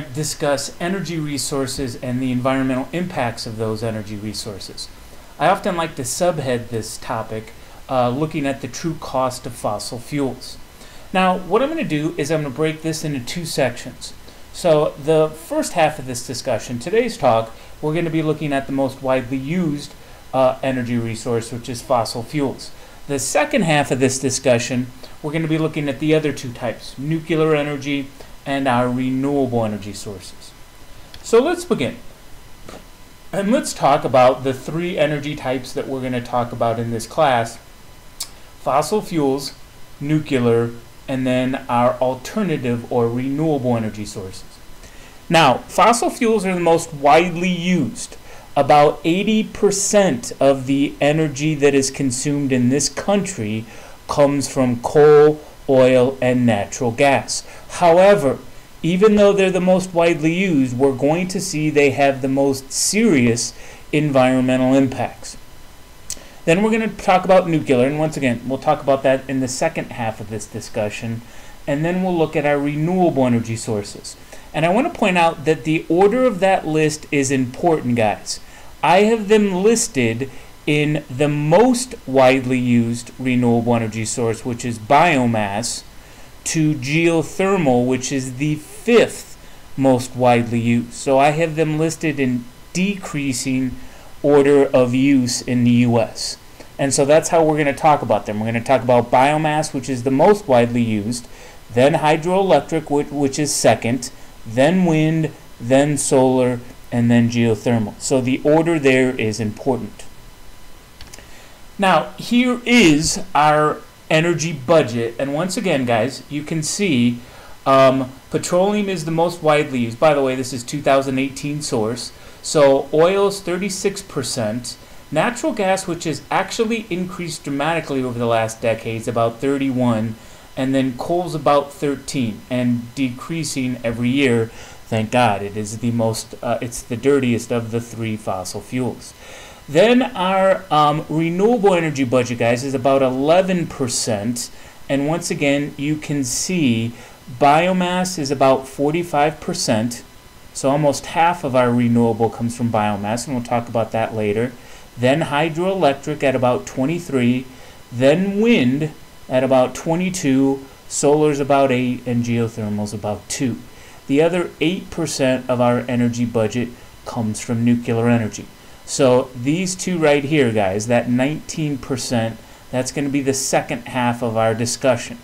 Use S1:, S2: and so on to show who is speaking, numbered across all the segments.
S1: discuss energy resources and the environmental impacts of those energy resources. I often like to subhead this topic uh, looking at the true cost of fossil fuels. Now, what I'm going to do is I'm going to break this into two sections. So, the first half of this discussion, today's talk, we're going to be looking at the most widely used uh, energy resource, which is fossil fuels. The second half of this discussion, we're going to be looking at the other two types, nuclear energy and our renewable energy sources. So let's begin. And let's talk about the three energy types that we're going to talk about in this class. Fossil fuels, nuclear, and then our alternative or renewable energy sources. Now, fossil fuels are the most widely used. About 80% of the energy that is consumed in this country comes from coal, oil, and natural gas. However, even though they're the most widely used, we're going to see they have the most serious environmental impacts. Then we're going to talk about nuclear, and once again, we'll talk about that in the second half of this discussion. And then we'll look at our renewable energy sources. And I want to point out that the order of that list is important, guys. I have them listed in the most widely used renewable energy source, which is biomass, to geothermal, which is the fifth most widely used. So I have them listed in decreasing order of use in the US. And so that's how we're going to talk about them. We're going to talk about biomass, which is the most widely used, then hydroelectric, which, which is second, then wind, then solar, and then geothermal. So the order there is important. Now, here is our energy budget. And once again, guys, you can see um, petroleum is the most widely used. By the way, this is 2018 source. So oil is 36%. Natural gas, which has actually increased dramatically over the last decades, about 31, and then coal's about 13 and decreasing every year. Thank God, it is the most, uh, it's the dirtiest of the three fossil fuels. Then our um, renewable energy budget, guys, is about 11%. And once again, you can see biomass is about 45%. So almost half of our renewable comes from biomass, and we'll talk about that later. Then hydroelectric at about 23. Then wind at about 22. Solar's about 8, and geothermal's about 2. The other 8% of our energy budget comes from nuclear energy. So these two right here, guys, that 19%, that's going to be the second half of our discussion.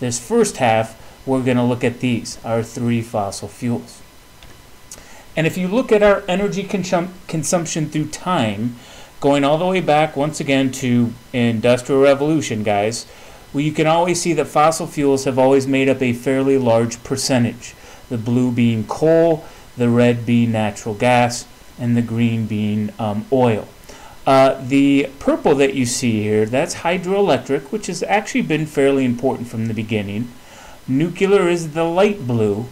S1: This first half, we're going to look at these, our three fossil fuels. And if you look at our energy consum consumption through time, going all the way back once again to industrial revolution, guys, well, you can always see that fossil fuels have always made up a fairly large percentage. The blue being coal, the red being natural gas, and the green being um, oil. Uh, the purple that you see here, that's hydroelectric, which has actually been fairly important from the beginning. Nuclear is the light blue,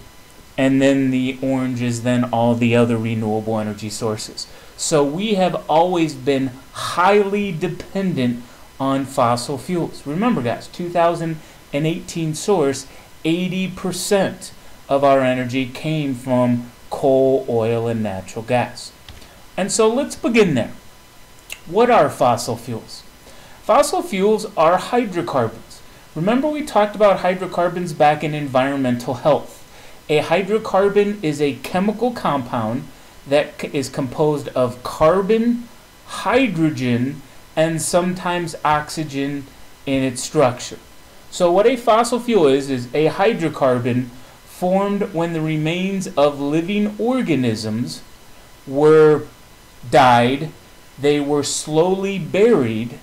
S1: and then the orange is then all the other renewable energy sources. So we have always been highly dependent on fossil fuels. Remember guys, 2018 source, 80% of our energy came from coal, oil, and natural gas. And so let's begin there. What are fossil fuels? Fossil fuels are hydrocarbons. Remember we talked about hydrocarbons back in environmental health. A hydrocarbon is a chemical compound that is composed of carbon, hydrogen, and sometimes oxygen in its structure. So what a fossil fuel is, is a hydrocarbon formed when the remains of living organisms were died, they were slowly buried,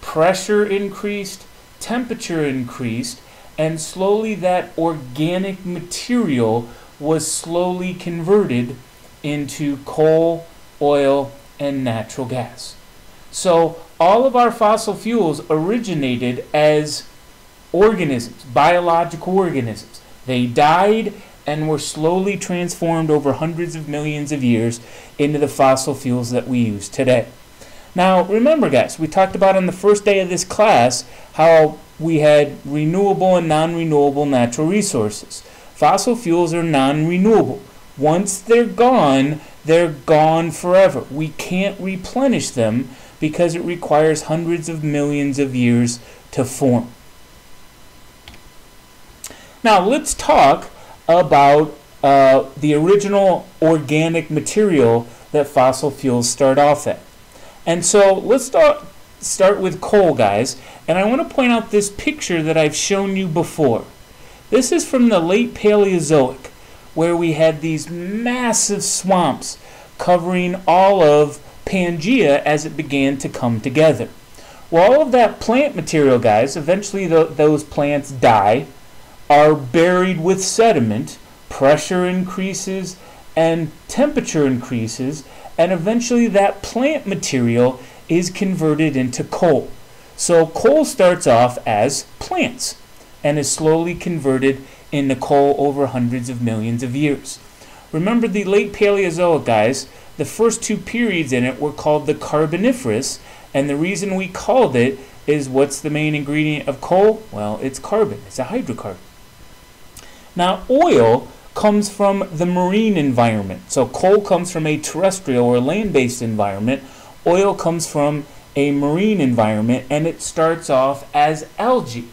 S1: pressure increased, temperature increased, and slowly that organic material was slowly converted into coal, oil, and natural gas. So all of our fossil fuels originated as organisms, biological organisms. They died and were slowly transformed over hundreds of millions of years into the fossil fuels that we use today. Now, remember, guys, we talked about on the first day of this class how we had renewable and non renewable natural resources. Fossil fuels are non renewable. Once they're gone, they're gone forever. We can't replenish them because it requires hundreds of millions of years to form. Now let's talk about uh, the original organic material that fossil fuels start off at. And so let's start, start with coal, guys. And I want to point out this picture that I've shown you before. This is from the late Paleozoic, where we had these massive swamps covering all of Pangea as it began to come together. Well, all of that plant material, guys, eventually the, those plants die, are buried with sediment, pressure increases, and temperature increases, and eventually that plant material is converted into coal. So coal starts off as plants and is slowly converted into coal over hundreds of millions of years. Remember the late Paleozoic, guys, the first two periods in it were called the Carboniferous, and the reason we called it is what's the main ingredient of coal? Well, it's carbon, it's a hydrocarbon. Now, oil comes from the marine environment. So coal comes from a terrestrial or land-based environment. Oil comes from a marine environment and it starts off as algae.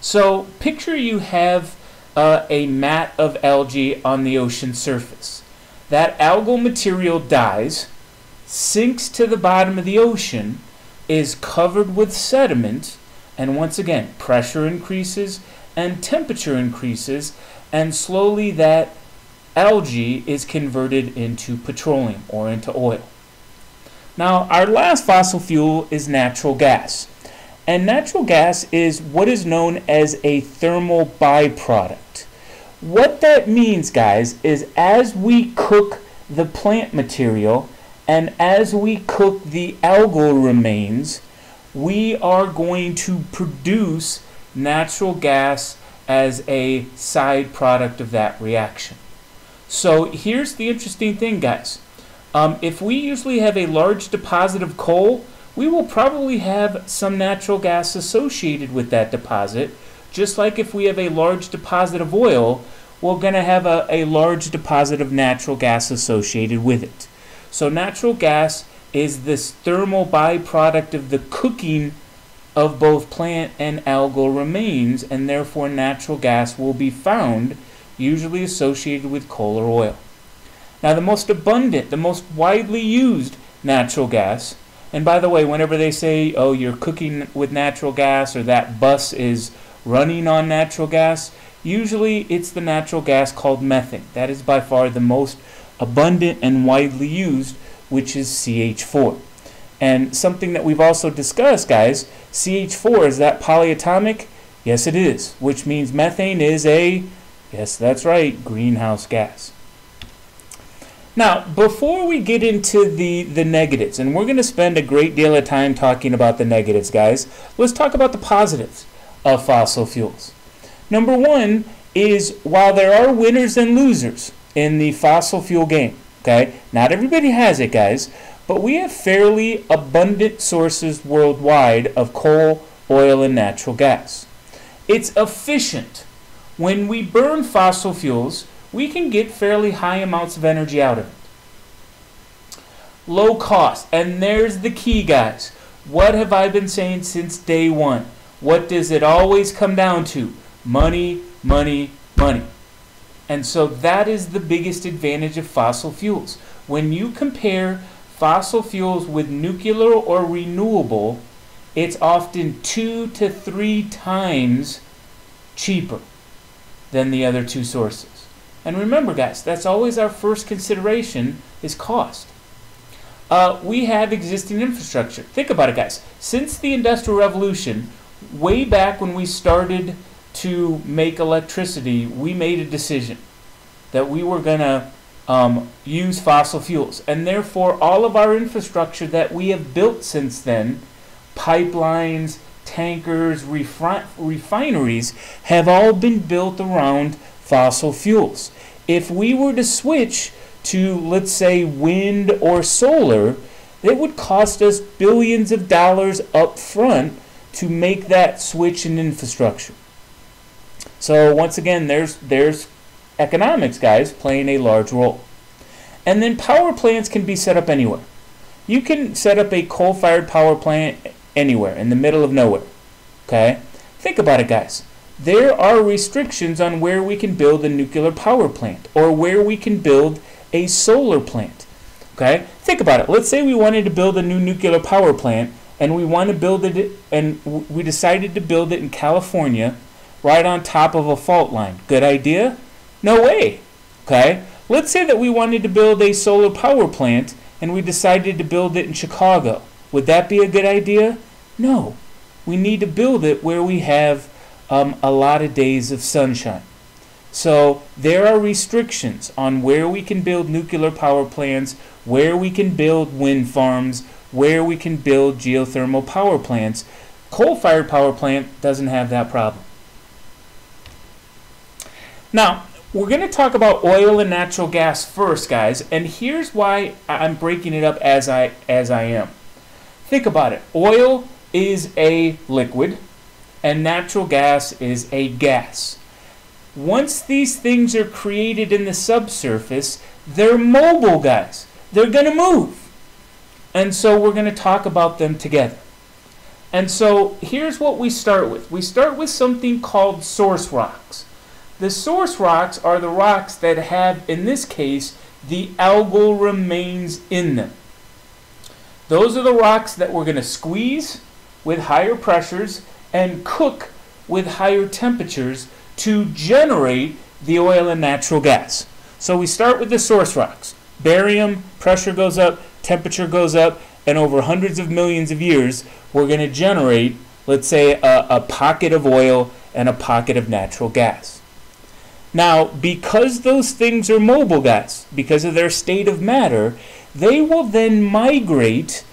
S1: So picture you have uh, a mat of algae on the ocean surface. That algal material dies, sinks to the bottom of the ocean, is covered with sediment, and once again, pressure increases and temperature increases, and slowly that algae is converted into petroleum or into oil. Now, our last fossil fuel is natural gas. And natural gas is what is known as a thermal byproduct. What that means, guys, is as we cook the plant material and as we cook the algal remains, we are going to produce natural gas as a side product of that reaction. So here's the interesting thing, guys. Um, if we usually have a large deposit of coal, we will probably have some natural gas associated with that deposit. Just like if we have a large deposit of oil, we're going to have a, a large deposit of natural gas associated with it. So natural gas is this thermal byproduct of the cooking of both plant and algal remains, and therefore natural gas will be found, usually associated with coal or oil. Now, the most abundant, the most widely used natural gas, and by the way, whenever they say, oh, you're cooking with natural gas or that bus is running on natural gas, usually it's the natural gas called methane. That is by far the most abundant and widely used, which is CH4. And something that we've also discussed, guys, CH4, is that polyatomic? Yes, it is, which means methane is a, yes, that's right, greenhouse gas. Now, before we get into the, the negatives, and we're going to spend a great deal of time talking about the negatives, guys, let's talk about the positives of fossil fuels. Number one is while there are winners and losers in the fossil fuel game, okay, not everybody has it, guys, but we have fairly abundant sources worldwide of coal, oil, and natural gas. It's efficient. When we burn fossil fuels, we can get fairly high amounts of energy out of it. Low cost. And there's the key, guys. What have I been saying since day one? What does it always come down to? Money, money, money. And so that is the biggest advantage of fossil fuels. When you compare fossil fuels with nuclear or renewable, it's often two to three times cheaper than the other two sources. And remember, guys, that's always our first consideration is cost. Uh, we have existing infrastructure. Think about it, guys. Since the Industrial Revolution, way back when we started to make electricity, we made a decision that we were going to um, use fossil fuels. And therefore, all of our infrastructure that we have built since then, pipelines, tankers, refi refineries, have all been built around fossil fuels. If we were to switch to, let's say, wind or solar, it would cost us billions of dollars up front to make that switch in infrastructure. So once again, there's there's economics, guys, playing a large role. And then power plants can be set up anywhere. You can set up a coal-fired power plant anywhere in the middle of nowhere. Okay? Think about it, guys. There are restrictions on where we can build a nuclear power plant or where we can build a solar plant. Okay? Think about it. Let's say we wanted to build a new nuclear power plant and we want to build it and we decided to build it in California right on top of a fault line. Good idea? No way. Okay? Let's say that we wanted to build a solar power plant and we decided to build it in Chicago. Would that be a good idea? No. We need to build it where we have um, a lot of days of sunshine. So there are restrictions on where we can build nuclear power plants, where we can build wind farms, where we can build geothermal power plants. Coal-fired power plant doesn't have that problem. Now, we're going to talk about oil and natural gas first, guys, and here's why I'm breaking it up as I as I am. Think about it. Oil is a liquid and natural gas is a gas. Once these things are created in the subsurface, they're mobile, guys. They're going to move. And so we're going to talk about them together. And so here's what we start with. We start with something called source rocks. The source rocks are the rocks that have, in this case, the algal remains in them. Those are the rocks that we're going to squeeze with higher pressures and cook with higher temperatures to generate the oil and natural gas. So we start with the source rocks. Barium, pressure goes up, temperature goes up, and over hundreds of millions of years, we're going to generate, let's say, a, a pocket of oil and a pocket of natural gas. Now, because those things are mobile gas, because of their state of matter, they will then migrate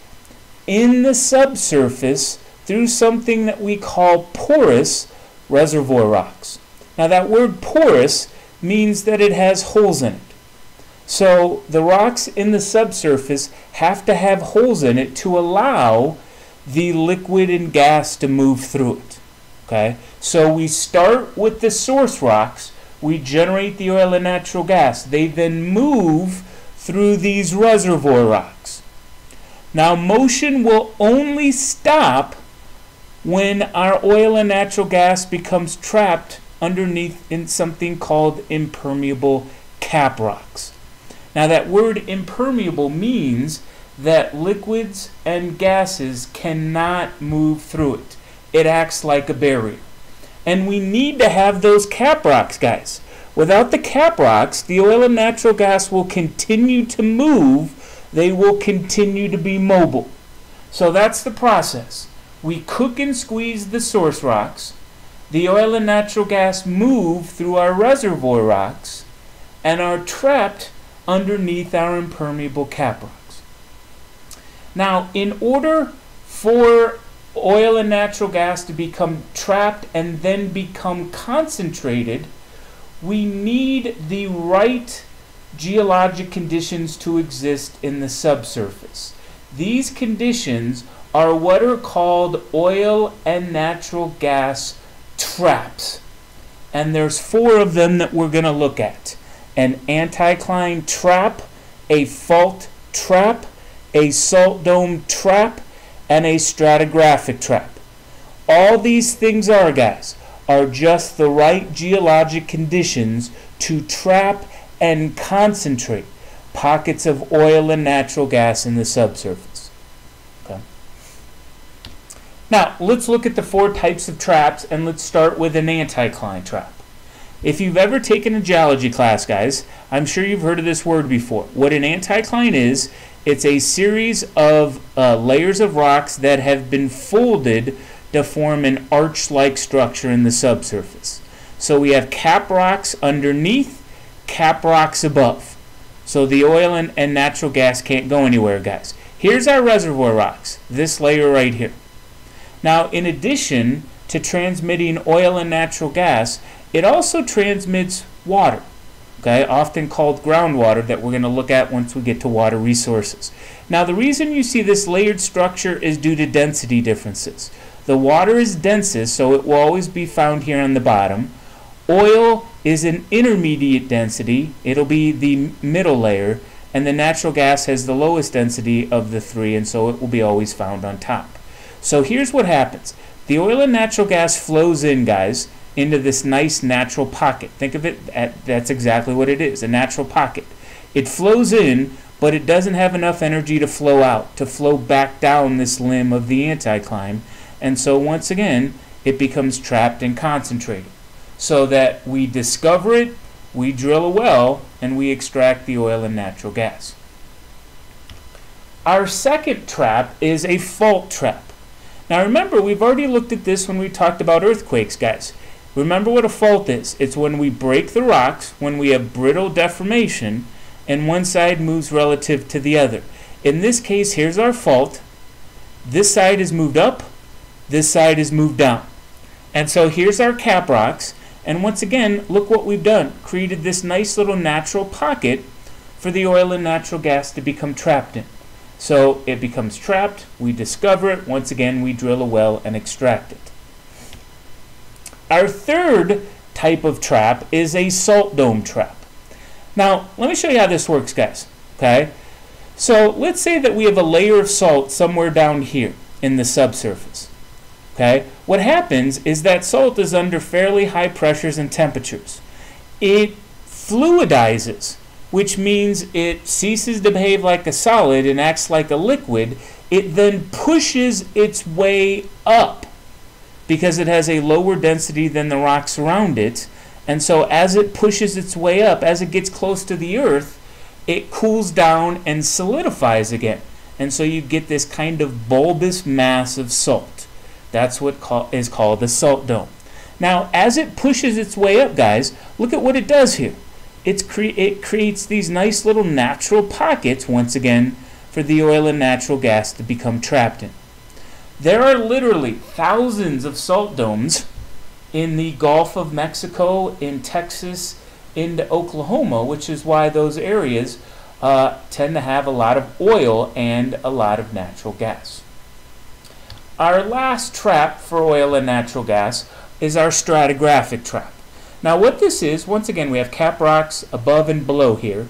S1: in the subsurface through something that we call porous reservoir rocks. Now, that word porous means that it has holes in it. So, the rocks in the subsurface have to have holes in it to allow the liquid and gas to move through it. Okay? So, we start with the source rocks we generate the oil and natural gas. They then move through these reservoir rocks. Now, motion will only stop when our oil and natural gas becomes trapped underneath in something called impermeable cap rocks. Now, that word impermeable means that liquids and gases cannot move through it. It acts like a barrier. And we need to have those cap rocks, guys. Without the cap rocks, the oil and natural gas will continue to move. They will continue to be mobile. So that's the process. We cook and squeeze the source rocks. The oil and natural gas move through our reservoir rocks and are trapped underneath our impermeable cap rocks. Now, in order for oil and natural gas to become trapped and then become concentrated, we need the right geologic conditions to exist in the subsurface. These conditions are what are called oil and natural gas traps. And there's four of them that we're going to look at. An anticline trap, a fault trap, a salt dome trap, and a stratigraphic trap. All these things are, guys, are just the right geologic conditions to trap and concentrate pockets of oil and natural gas in the subsurface. Okay. Now, let's look at the four types of traps and let's start with an anticline trap. If you've ever taken a geology class, guys, I'm sure you've heard of this word before. What an anticline is, it's a series of uh, layers of rocks that have been folded to form an arch-like structure in the subsurface. So we have cap rocks underneath, cap rocks above. So the oil and, and natural gas can't go anywhere, guys. Here's our reservoir rocks, this layer right here. Now, in addition to transmitting oil and natural gas, it also transmits water, okay, often called groundwater that we're going to look at once we get to water resources. Now, the reason you see this layered structure is due to density differences. The water is densest, so it will always be found here on the bottom. Oil is an intermediate density, it'll be the middle layer, and the natural gas has the lowest density of the three, and so it will be always found on top. So here's what happens. The oil and natural gas flows in, guys, into this nice natural pocket. Think of it, at, that's exactly what it is, a natural pocket. It flows in, but it doesn't have enough energy to flow out, to flow back down this limb of the anticline, and so once again, it becomes trapped and concentrated so that we discover it, we drill a well, and we extract the oil and natural gas. Our second trap is a fault trap. Now remember, we've already looked at this when we talked about earthquakes, guys. Remember what a fault is. It's when we break the rocks, when we have brittle deformation, and one side moves relative to the other. In this case, here's our fault. This side is moved up, this side is moved down. And so here's our cap rocks, and once again, look what we've done. Created this nice little natural pocket for the oil and natural gas to become trapped in. So it becomes trapped, we discover it, once again we drill a well and extract it. Our third type of trap is a salt dome trap. Now, let me show you how this works, guys. Okay? So let's say that we have a layer of salt somewhere down here in the subsurface. Okay? What happens is that salt is under fairly high pressures and temperatures. It fluidizes, which means it ceases to behave like a solid and acts like a liquid. It then pushes its way up because it has a lower density than the rocks around it. And so as it pushes its way up, as it gets close to the earth, it cools down and solidifies again. And so you get this kind of bulbous mass of salt. That's what call, is called the salt dome. Now, as it pushes its way up, guys, look at what it does here. It's cre- it creates these nice little natural pockets, once again, for the oil and natural gas to become trapped in. There are literally thousands of salt domes in the Gulf of Mexico, in Texas, into Oklahoma, which is why those areas uh, tend to have a lot of oil and a lot of natural gas. Our last trap for oil and natural gas is our stratigraphic trap. Now what this is, once again, we have cap rocks above and below here.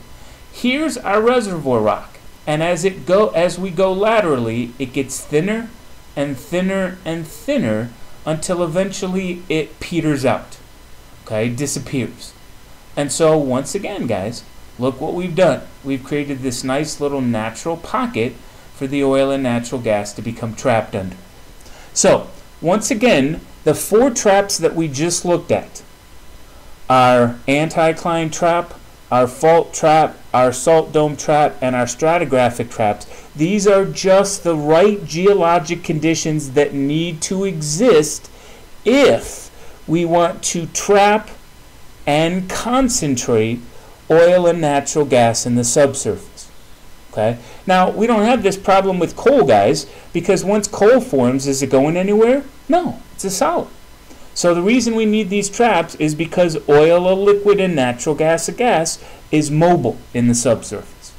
S1: Here's our reservoir rock. And as it go as we go laterally, it gets thinner and thinner and thinner until eventually it peters out. Okay, disappears. And so once again, guys, look what we've done. We've created this nice little natural pocket for the oil and natural gas to become trapped under. So, once again, the four traps that we just looked at are anticline trap, our fault trap, our salt dome trap, and our stratigraphic traps, these are just the right geologic conditions that need to exist if we want to trap and concentrate oil and natural gas in the subsurface. Okay. Now we don't have this problem with coal, guys, because once coal forms, is it going anywhere? No, it's a solid. So the reason we need these traps is because oil, a liquid, and natural gas, a gas, is mobile in the subsurface.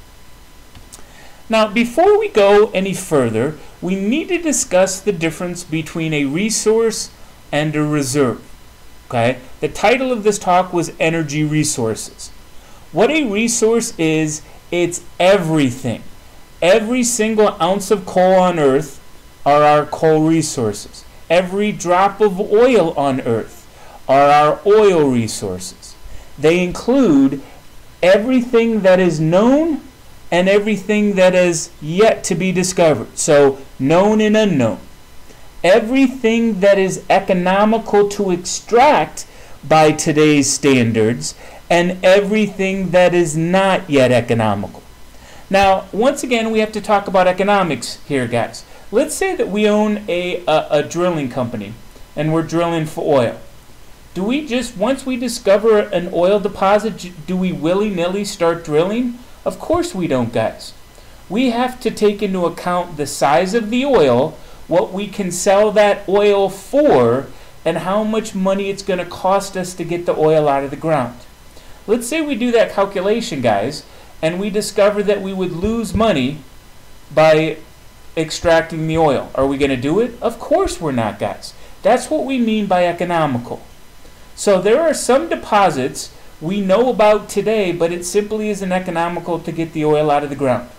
S1: Now, before we go any further, we need to discuss the difference between a resource and a reserve. Okay? The title of this talk was Energy Resources. What a resource is, it's everything. Every single ounce of coal on earth are our coal resources. Every drop of oil on earth are our oil resources. They include everything that is known and everything that is yet to be discovered. So, known and unknown. Everything that is economical to extract by today's standards and everything that is not yet economical. Now, once again, we have to talk about economics here, guys. Let's say that we own a, a, a drilling company and we're drilling for oil. Do we just, once we discover an oil deposit, do we willy nilly start drilling? Of course we don't, guys. We have to take into account the size of the oil, what we can sell that oil for, and how much money it's going to cost us to get the oil out of the ground. Let's say we do that calculation, guys, and we discover that we would lose money by extracting the oil. Are we going to do it? Of course we're not, guys. That's what we mean by economical. So there are some deposits we know about today, but it simply isn't economical to get the oil out of the ground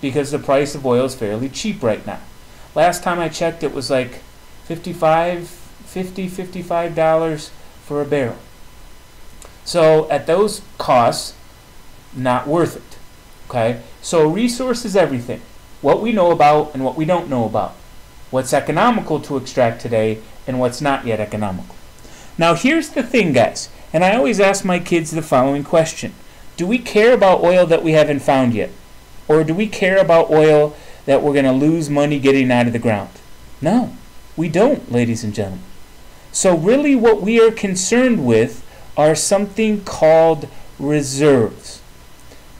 S1: because the price of oil is fairly cheap right now. Last time I checked, it was like 55, 50, 55 dollars for a barrel. So at those costs, not worth it. Okay? So resource is everything. What we know about and what we don't know about. What's economical to extract today and what's not yet economical. Now here's the thing, guys. And I always ask my kids the following question. Do we care about oil that we haven't found yet? Or do we care about oil that we're going to lose money getting out of the ground? No, we don't, ladies and gentlemen. So really what we are concerned with are something called reserves.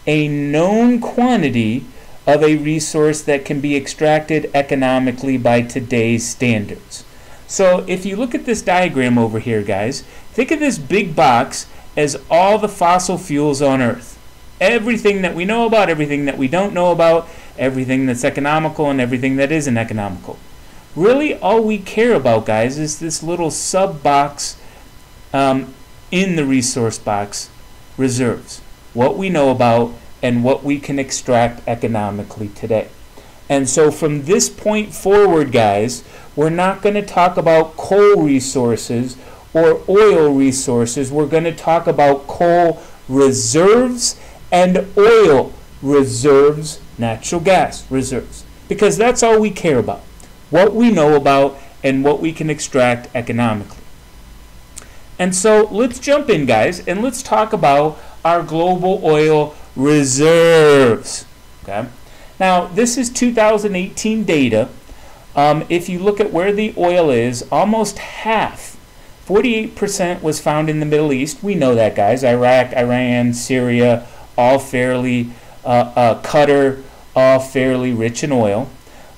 S1: A known quantity of a resource that can be extracted economically by today's standards. So if you look at this diagram over here, guys, think of this big box as all the fossil fuels on Earth. Everything that we know about, everything that we don't know about, everything that's economical, and everything that isn't economical. Really, all we care about, guys, is this little sub box um, in the resource box reserves. What we know about and what we can extract economically today. And so from this point forward, guys, we're not going to talk about coal resources or oil resources. We're going to talk about coal reserves and oil reserves, natural gas reserves, because that's all we care about what we know about and what we can extract economically. And so let's jump in, guys, and let's talk about our global oil reserves. Okay. Now, this is 2018 data. Um, if you look at where the oil is, almost half, 48% was found in the Middle East. We know that, guys. Iraq, Iran, Syria, all fairly, uh, uh, Qatar, all fairly rich in oil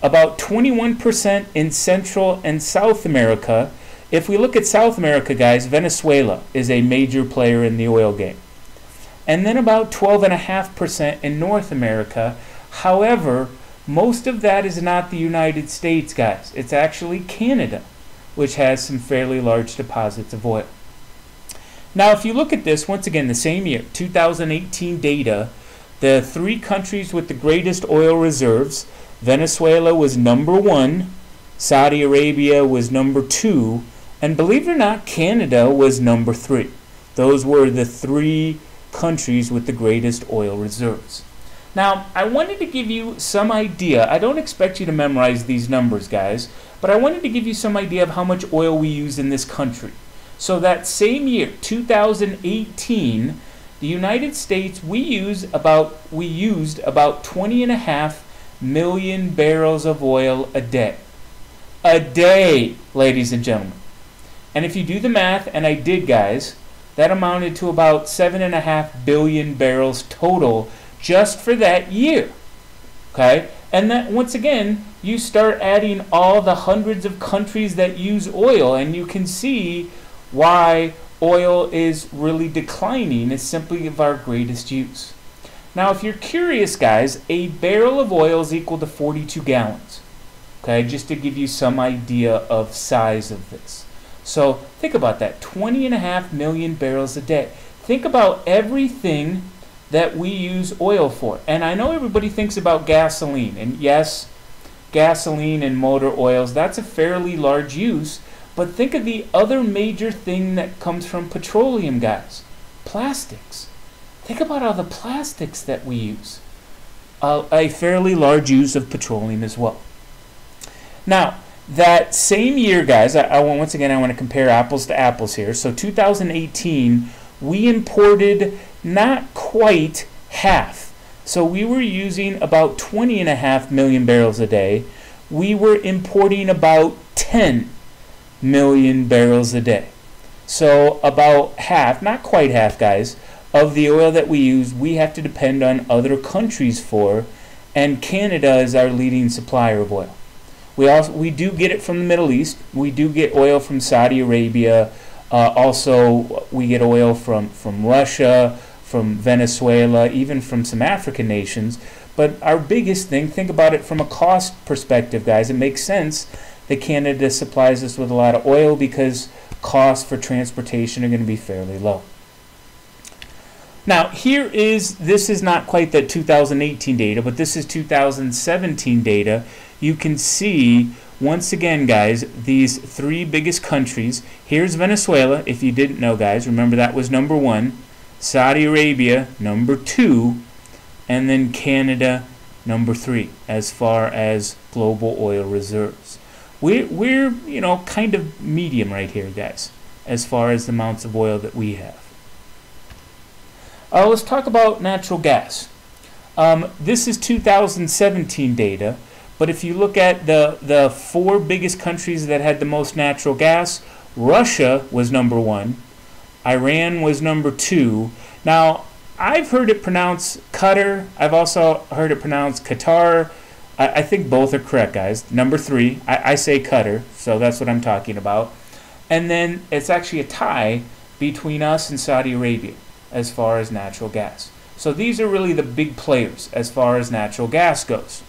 S1: about 21% in Central and South America. If we look at South America, guys, Venezuela is a major player in the oil game. And then about 12.5% in North America. However, most of that is not the United States, guys. It's actually Canada, which has some fairly large deposits of oil. Now, if you look at this, once again, the same year, 2018 data, the three countries with the greatest oil reserves Venezuela was number one, Saudi Arabia was number two, and believe it or not, Canada was number three. Those were the three countries with the greatest oil reserves. Now, I wanted to give you some idea. I don't expect you to memorize these numbers, guys, but I wanted to give you some idea of how much oil we use in this country. So that same year, 2018, the United States, we use about we used about 20 and a half million barrels of oil a day. A day, ladies and gentlemen. And if you do the math, and I did, guys, that amounted to about 7.5 billion barrels total just for that year. Okay? And that, once again, you start adding all the hundreds of countries that use oil, and you can see why oil is really declining It's simply of our greatest use. Now, if you're curious, guys, a barrel of oil is equal to 42 gallons. Okay, just to give you some idea of size of this. So think about that 20 and a half million barrels a day. Think about everything that we use oil for. And I know everybody thinks about gasoline, and yes, gasoline and motor oils, that's a fairly large use. But think of the other major thing that comes from petroleum, guys plastics. Think about all the plastics that we use. Uh, a fairly large use of petroleum as well. Now, that same year, guys, I, I want, once again, I want to compare apples to apples here. So 2018, we imported not quite half. So we were using about 20 and a half million barrels a day. We were importing about 10 million barrels a day. So about half, not quite half, guys, of the oil that we use, we have to depend on other countries for, and Canada is our leading supplier of oil. We also we do get it from the Middle East. We do get oil from Saudi Arabia. Uh, also, we get oil from from Russia, from Venezuela, even from some African nations. But our biggest thing, think about it from a cost perspective, guys. It makes sense that Canada supplies us with a lot of oil because costs for transportation are going to be fairly low. Now, here is, this is not quite the 2018 data, but this is 2017 data. You can see, once again, guys, these three biggest countries. Here's Venezuela, if you didn't know, guys. Remember, that was number one. Saudi Arabia, number two. And then Canada, number three, as far as global oil reserves. We're, we're, you know, kind of medium right here, guys, as far as the amounts of oil that we have. Uh, let's talk about natural gas. Um, this is 2017 data, but if you look at the, the four biggest countries that had the most natural gas, Russia was number one, Iran was number two. Now, I've heard it pronounced Qatar, I've also heard it pronounced Qatar. I, I think both are correct, guys. Number three, I, I say Qatar, so that's what I'm talking about. And then it's actually a tie between us and Saudi Arabia as far as natural gas. So these are really the big players as far as natural gas goes.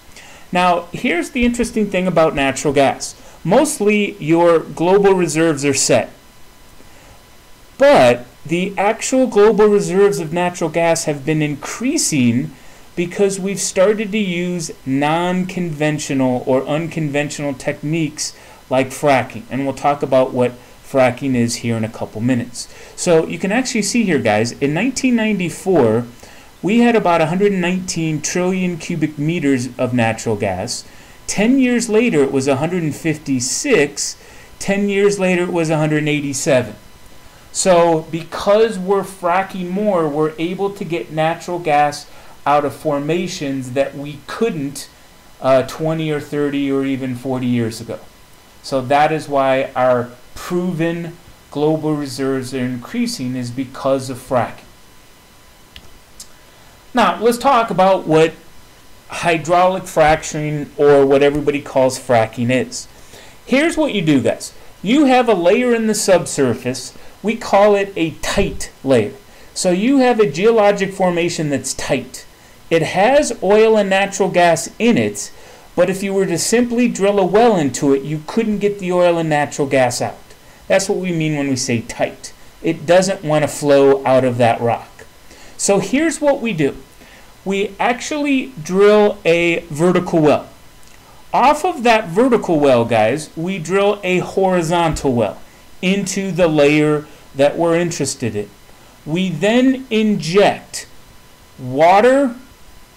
S1: Now, here's the interesting thing about natural gas. Mostly your global reserves are set. But the actual global reserves of natural gas have been increasing because we've started to use non-conventional or unconventional techniques like fracking. And we'll talk about what fracking is here in a couple minutes. So you can actually see here, guys, in 1994, we had about 119 trillion cubic meters of natural gas. 10 years later, it was 156. 10 years later, it was 187. So because we're fracking more, we're able to get natural gas out of formations that we couldn't uh, 20 or 30 or even 40 years ago. So that is why our proven global reserves are increasing is because of fracking. Now, let's talk about what hydraulic fracturing or what everybody calls fracking is. Here's what you do, guys. You have a layer in the subsurface. We call it a tight layer. So you have a geologic formation that's tight. It has oil and natural gas in it, but if you were to simply drill a well into it, you couldn't get the oil and natural gas out. That's what we mean when we say tight. It doesn't want to flow out of that rock. So here's what we do. We actually drill a vertical well. Off of that vertical well, guys, we drill a horizontal well into the layer that we're interested in. We then inject water,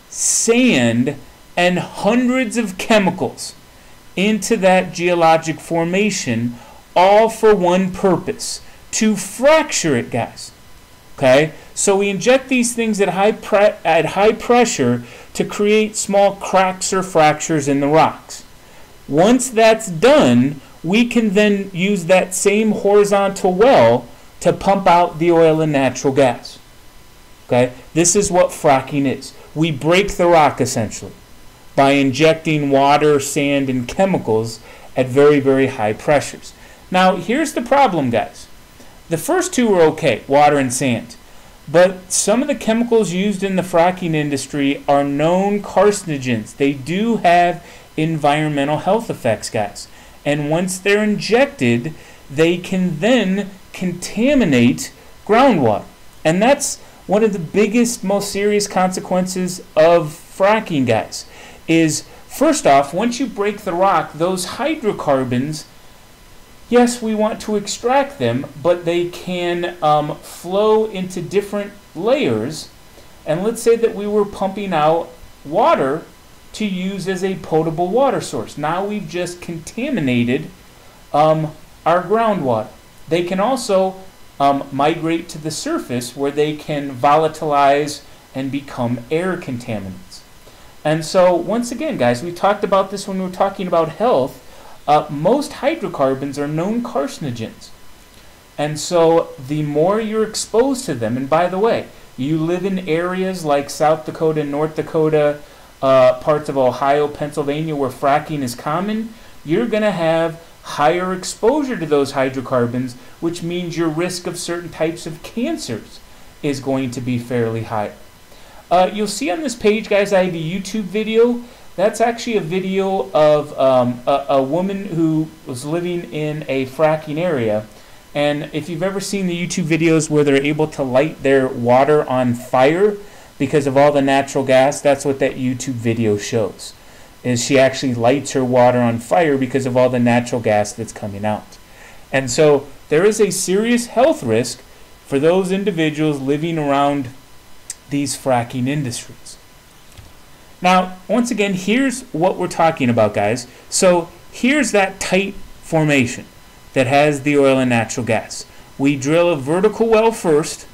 S1: sand, and hundreds of chemicals into that geologic formation all for one purpose to fracture it, guys. Okay? So we inject these things at high, at high pressure to create small cracks or fractures in the rocks. Once that's done, we can then use that same horizontal well to pump out the oil and natural gas. Okay? This is what fracking is. We break the rock essentially by injecting water, sand, and chemicals at very, very high pressures. Now, here's the problem, guys. The first two are okay, water and sand. But some of the chemicals used in the fracking industry are known carcinogens. They do have environmental health effects, guys. And once they're injected, they can then contaminate groundwater. And that's one of the biggest, most serious consequences of fracking, guys. Is first off, once you break the rock, those hydrocarbons yes, we want to extract them, but they can um, flow into different layers. And let's say that we were pumping out water to use as a potable water source. Now we've just contaminated um, our groundwater. They can also um, migrate to the surface where they can volatilize and become air contaminants. And so, once again, guys, we talked about this when we were talking about health uh, most hydrocarbons are known carcinogens. And so the more you're exposed to them, and by the way, you live in areas like South Dakota, North Dakota, uh, parts of Ohio, Pennsylvania, where fracking is common, you're going to have higher exposure to those hydrocarbons, which means your risk of certain types of cancers is going to be fairly high. Uh, you'll see on this page, guys, I have a YouTube video That's actually a video of um, a, a woman who was living in a fracking area. And if you've ever seen the YouTube videos where they're able to light their water on fire because of all the natural gas, that's what that YouTube video shows. Is she actually lights her water on fire because of all the natural gas that's coming out. And so there is a serious health risk for those individuals living around these fracking industries. Now, once again, here's what we're talking about, guys. So here's that tight formation that has the oil and natural gas. We drill a vertical well first,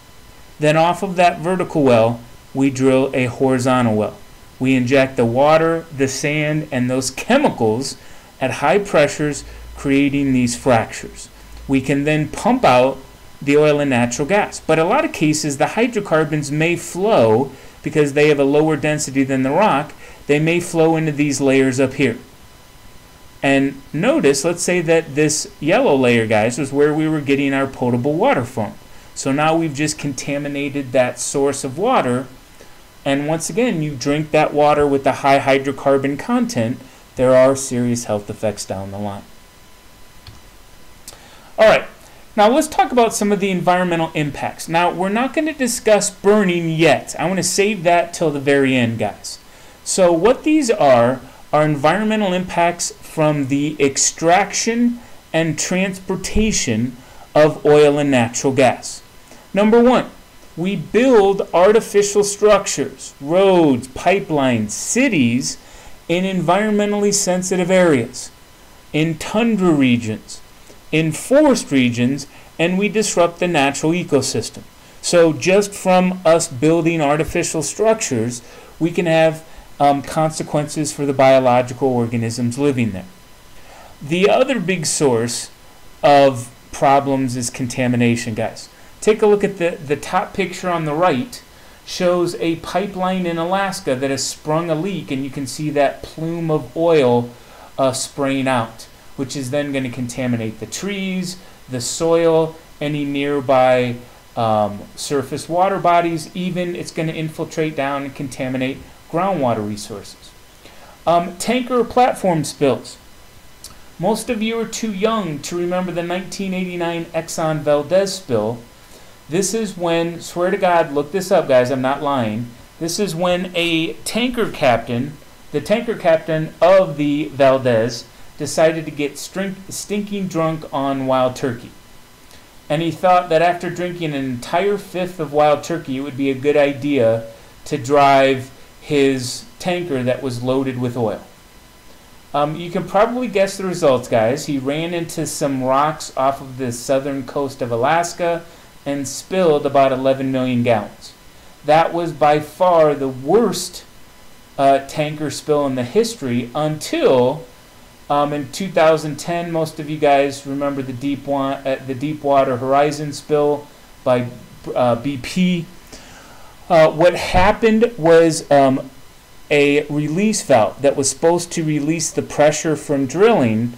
S1: then off of that vertical well, we drill a horizontal well. We inject the water, the sand, and those chemicals at high pressures, creating these fractures. We can then pump out the oil and natural gas. But a lot of cases, the hydrocarbons may flow because they have a lower density than the rock. They may flow into these layers up here. And notice, let's say that this yellow layer, guys, was where we were getting our potable water from. So now we've just contaminated that source of water. And once again, you drink that water with the high hydrocarbon content, there are serious health effects down the line. All right, now let's talk about some of the environmental impacts. Now, we're not going to discuss burning yet. I want to save that till the very end, guys. So what these are, are environmental impacts from the extraction and transportation of oil and natural gas. Number one, we build artificial structures, roads, pipelines, cities in environmentally sensitive areas, in tundra regions, in forest regions and we disrupt the natural ecosystem. So, just from us building artificial structures, we can have um, consequences for the biological organisms living there. The other big source of problems is contamination, guys. Take a look at the, the top picture on the right shows a pipeline in Alaska that has sprung a leak, and you can see that plume of oil uh, spraying out which is then going to contaminate the trees, the soil, any nearby um, surface water bodies, even it's going to infiltrate down and contaminate groundwater resources. Um, tanker platform spills. Most of you are too young to remember the 1989 Exxon Valdez spill. This is when, swear to God, look this up, guys, I'm not lying. This is when a tanker captain, the tanker captain of the Valdez, decided to get stinking drunk on wild turkey. And he thought that after drinking an entire fifth of wild turkey, it would be a good idea to drive his tanker that was loaded with oil. Um, you can probably guess the results, guys. He ran into some rocks off of the southern coast of Alaska and spilled about 11 million gallons. That was by far the worst uh, tanker spill in the history until um, in 2010, most of you guys remember the deep wa- uh, the Deepwater Horizon spill by uh, BP. Uh, what happened was um, a release valve that was supposed to release the pressure from drilling.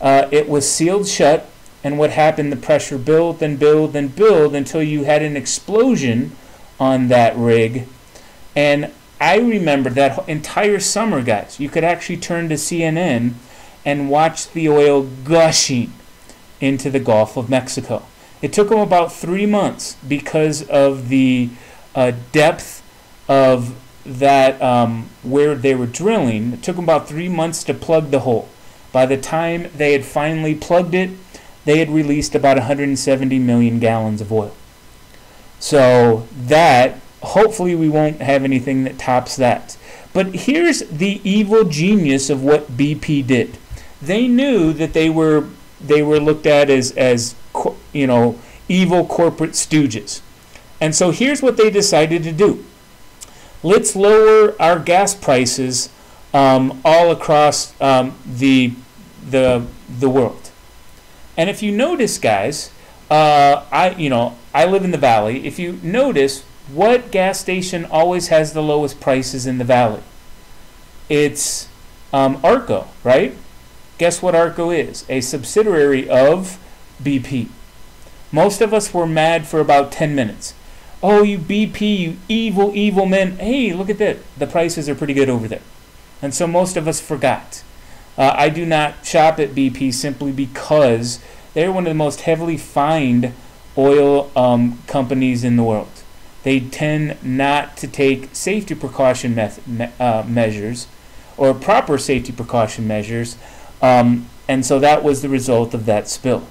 S1: Uh, it was sealed shut, and what happened? The pressure built and built and built until you had an explosion on that rig. And I remember that entire summer, guys. You could actually turn to CNN and watched the oil gushing into the Gulf of Mexico. It took them about three months because of the uh, depth of that um, where they were drilling. It took them about three months to plug the hole. By the time they had finally plugged it, they had released about 170 million gallons of oil. So that hopefully we won't have anything that tops that. But here's the evil genius of what BP did they knew that they were they were looked at as as you know evil corporate stooges. And so here's what they decided to do. Let's lower our gas prices um, all across um, the the the world. And if you notice, guys, uh, I you know I live in the valley. If you notice, what gas station always has the lowest prices in the valley? It's um, Arco, right? Guess what ARCO is? A subsidiary of BP. Most of us were mad for about 10 minutes. Oh, you BP, you evil, evil men. Hey, look at that. The prices are pretty good over there. And so most of us forgot. Uh, I do not shop at BP simply because they're one of the most heavily fined oil um, companies in the world. They tend not to take safety precaution uh, measures or proper safety precaution measures, um, and so that was the result of that spill.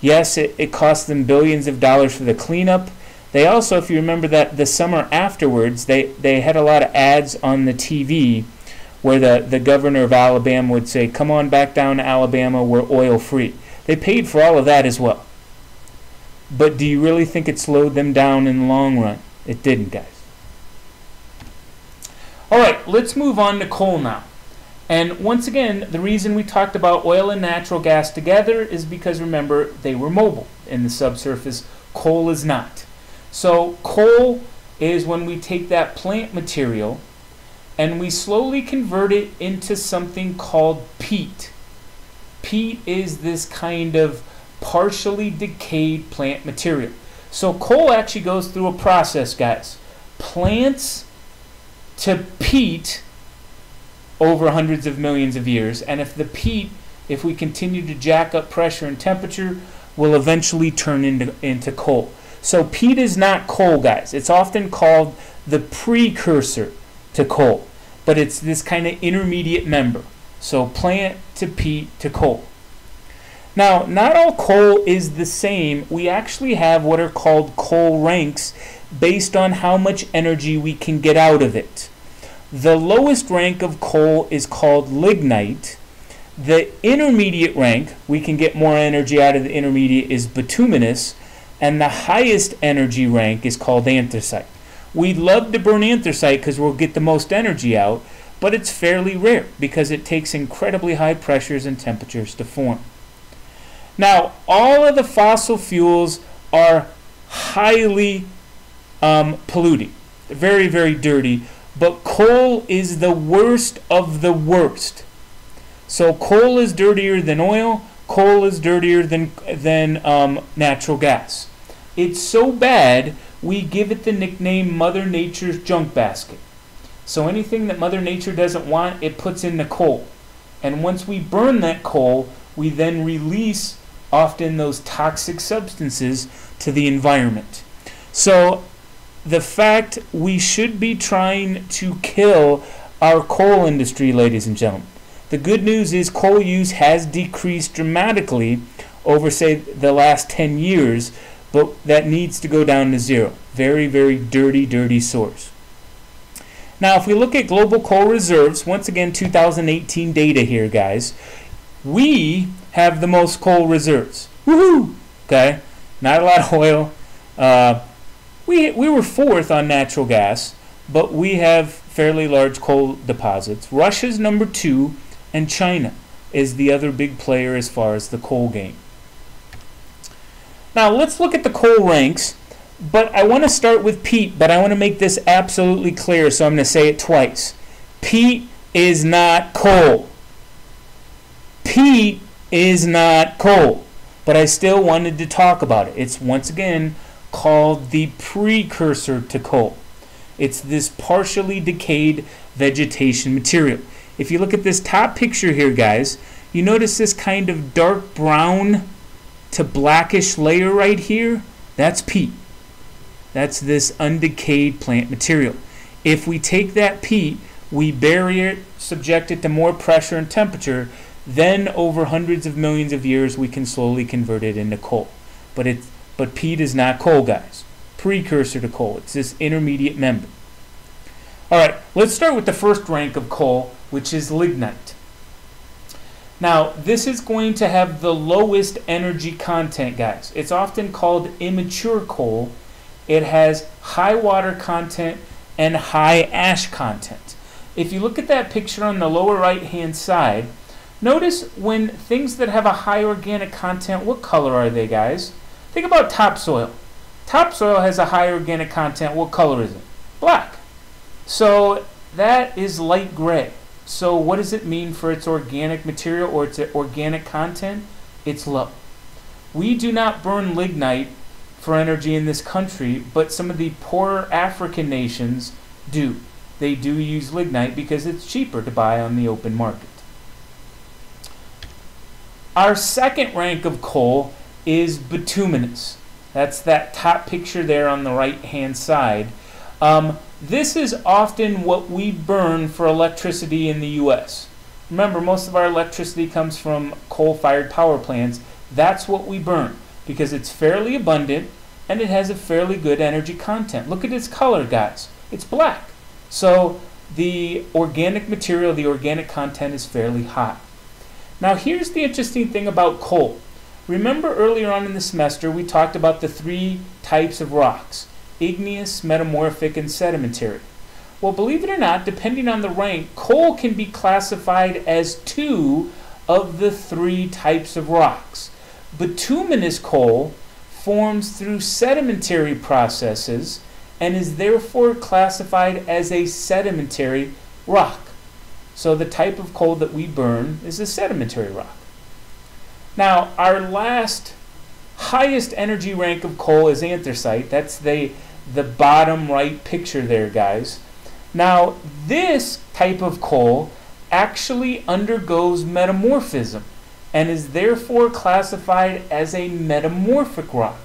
S1: Yes, it, it cost them billions of dollars for the cleanup. They also, if you remember that the summer afterwards, they, they had a lot of ads on the TV where the, the governor of Alabama would say, Come on back down to Alabama, we're oil free. They paid for all of that as well. But do you really think it slowed them down in the long run? It didn't, guys. All right, let's move on to coal now. And once again, the reason we talked about oil and natural gas together is because remember, they were mobile in the subsurface. Coal is not. So, coal is when we take that plant material and we slowly convert it into something called peat. Peat is this kind of partially decayed plant material. So coal actually goes through a process, guys. Plants to peat over hundreds of millions of years, and if the peat, if we continue to jack up pressure and temperature, will eventually turn into, into coal. So peat is not coal, guys. It's often called the precursor to coal, but it's this kind of intermediate member. So plant to peat to coal. Now, not all coal is the same. We actually have what are called coal ranks based on how much energy we can get out of it. The lowest rank of coal is called lignite. The intermediate rank, we can get more energy out of the intermediate, is bituminous. And the highest energy rank is called anthracite. We'd love to burn anthracite because we'll get the most energy out, but it's fairly rare because it takes incredibly high pressures and temperatures to form. Now, all of the fossil fuels are highly um, polluting, very, very dirty, but coal is the worst of the worst. So, coal is dirtier than oil, coal is dirtier than, than um, natural gas. It's so bad, we give it the nickname Mother Nature's junk basket. So, anything that Mother Nature doesn't want, it puts in the coal. And once we burn that coal, we then release often those toxic substances to the environment. So, the fact we should be trying to kill our coal industry, ladies and gentlemen. The good news is coal use has decreased dramatically over, say, the last 10 years, but that needs to go down to zero. Very, very dirty, dirty source. Now, if we look at global coal reserves, once again, 2018 data here, guys, we have the most coal reserves. Woohoo! Okay, not a lot of oil. Uh, we we were fourth on natural gas, but we have fairly large coal deposits. Russia's number two, and China is the other big player as far as the coal game. Now let's look at the coal ranks. But I want to start with peat, but I want to make this absolutely clear, so I'm going to say it twice. Peat is not coal. Peat is not coal, but I still wanted to talk about it. It's once again called the precursor to coal. It's this partially decayed vegetation material. If you look at this top picture here, guys, you notice this kind of dark brown to blackish layer right here? That's peat. That's this undecayed plant material. If we take that peat, we bury it, subject it to more pressure and temperature, then, over hundreds of millions of years, we can slowly convert it into coal. But it, but peat is not coal, guys. Precursor to coal. It's this intermediate member. All right, let's start with the first rank of coal, which is lignite. Now, this is going to have the lowest energy content, guys. It's often called immature coal. It has high water content and high ash content. If you look at that picture on the lower right hand side, Notice when things that have a high organic content, what color are they, guys? Think about topsoil. Topsoil has a high organic content. What color is it? Black. So that is light gray. So what does it mean for its organic material or its organic content? It's low. We do not burn lignite for energy in this country, but some of the poorer African nations do. they do use lignite because it's cheaper to buy on the open market. Our second rank of coal is bituminous. That's that top picture there on the right hand side. Um, this is often what we burn for electricity in the US. Remember, most of our electricity comes from coal fired power plants. That's what we burn because it's fairly abundant and it has a fairly good energy content. Look at its color, guys. It's black. So the organic material, the organic content is fairly high. Now, here's the interesting thing about coal. Remember earlier on in the semester, we talked about the three types of rocks igneous, metamorphic, and sedimentary. Well, believe it or not, depending on the rank, coal can be classified as two of the three types of rocks. Bituminous coal forms through sedimentary processes and is therefore classified as a sedimentary rock. So the type of coal that we burn is a sedimentary rock. Now, our last highest energy rank of coal is anthracite. That's the, the bottom right picture there, guys. Now, this type of coal actually undergoes metamorphism and is therefore classified as a metamorphic rock.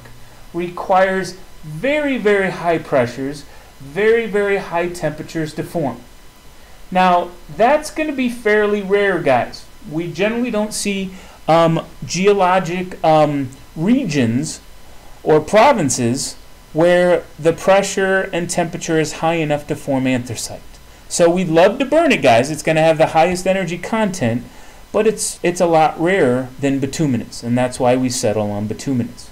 S1: Requires very, very high pressures, very, very high temperatures to form. Now, that's going to be fairly rare, guys. We generally don't see um, geologic um, regions or provinces where the pressure and temperature is high enough to form anthracite. So we'd love to burn it, guys. It's going to have the highest energy content, but it's, it's a lot rarer than bituminous, and that's why we settle on bituminous.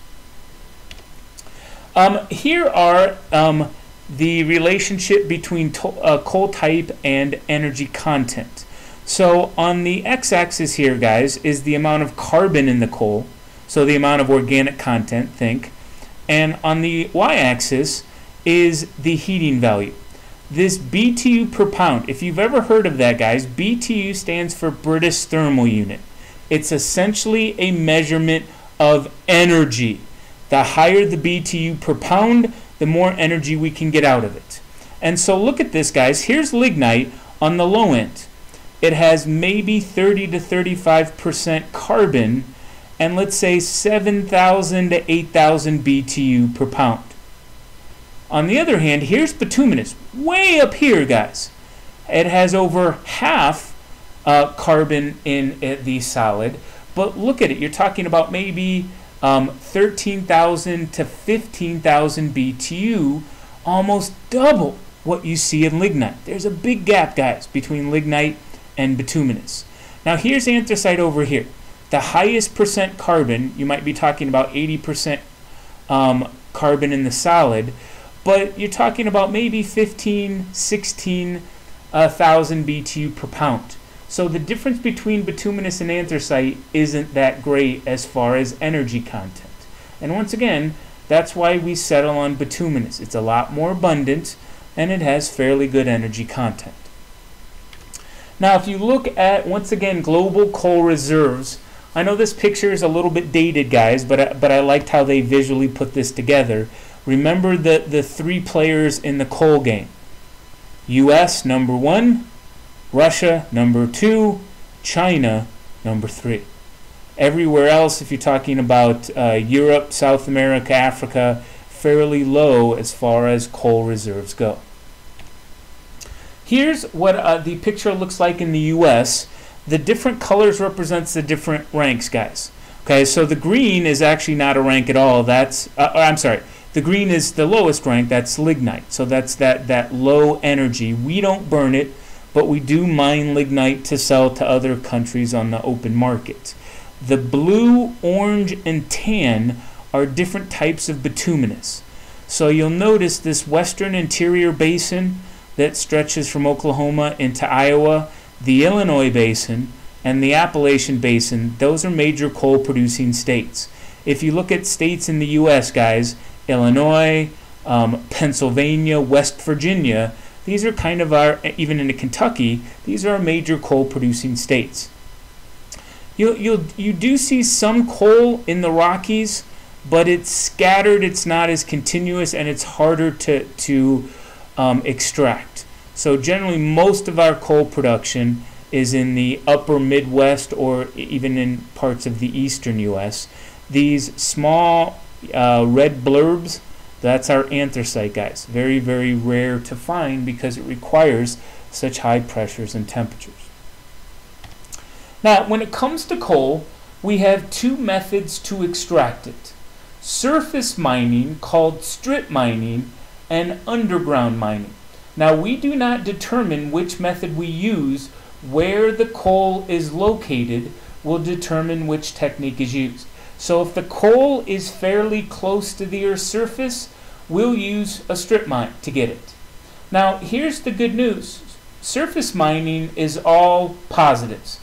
S1: Um, here are um, the relationship between uh, coal type and energy content. So on the x-axis here, guys, is the amount of carbon in the coal, so the amount of organic content, think. And on the y-axis is the heating value. This BTU per pound, if you've ever heard of that, guys, BTU stands for British Thermal Unit. It's essentially a measurement of energy. The higher the BTU per pound, the more energy we can get out of it. And so look at this, guys. Here's lignite on the low end. It has maybe 30 to 35% carbon and let's say 7,000 to 8,000 BTU per pound. On the other hand, here's bituminous, way up here, guys. It has over half uh, carbon in the solid, but look at it. You're talking about maybe um, 13,000 to 15,000 BTU, almost double what you see in lignite. There's a big gap, guys, between lignite and bituminous. Now here's anthracite over here. The highest percent carbon, you might be talking about 80% um, carbon in the solid, but you're talking about maybe 15, 16,000 uh, BTU per pound. So the difference between bituminous and anthracite isn't that great as far as energy content. And once again, that's why we settle on bituminous. It's a lot more abundant and it has fairly good energy content. Now, if you look at, once again, global coal reserves, I know this picture is a little bit dated, guys, but I, but I liked how they visually put this together. Remember the, the three players in the coal game. U.S. number one, Russia, number two, China, number three. Everywhere else, if you're talking about uh, Europe, South America, Africa, fairly low as far as coal reserves go. Here's what uh, the picture looks like in the U.S. The different colors represents the different ranks, guys. Okay, so the green is actually not a rank at all. That's uh, I'm sorry. The green is the lowest rank. That's lignite. So that's that that low energy. We don't burn it but we do mine lignite to sell to other countries on the open market. The blue, orange, and tan are different types of bituminous. So you'll notice this western interior basin that stretches from Oklahoma into Iowa, the Illinois basin, and the Appalachian basin, those are major coal producing states. If you look at states in the U.S., guys, Illinois, um, Pennsylvania, West Virginia, these are kind of our, even in Kentucky, these are major coal producing states. You, you, you do see some coal in the Rockies, but it's scattered, it's not as continuous, and it's harder to, to um, extract. So generally, most of our coal production is in the upper Midwest or even in parts of the eastern U.S. These small uh, red blurbs, that's our anthracite, guys. Very, very rare to find because it requires such high pressures and temperatures. Now, when it comes to coal, we have two methods to extract it. Surface mining, called strip mining, and underground mining. Now, we do not determine which method we use. Where the coal is located will determine which technique is used. So if the coal is fairly close to the Earth's surface, we'll use a strip mine to get it. Now, here's the good news. Surface mining is all positives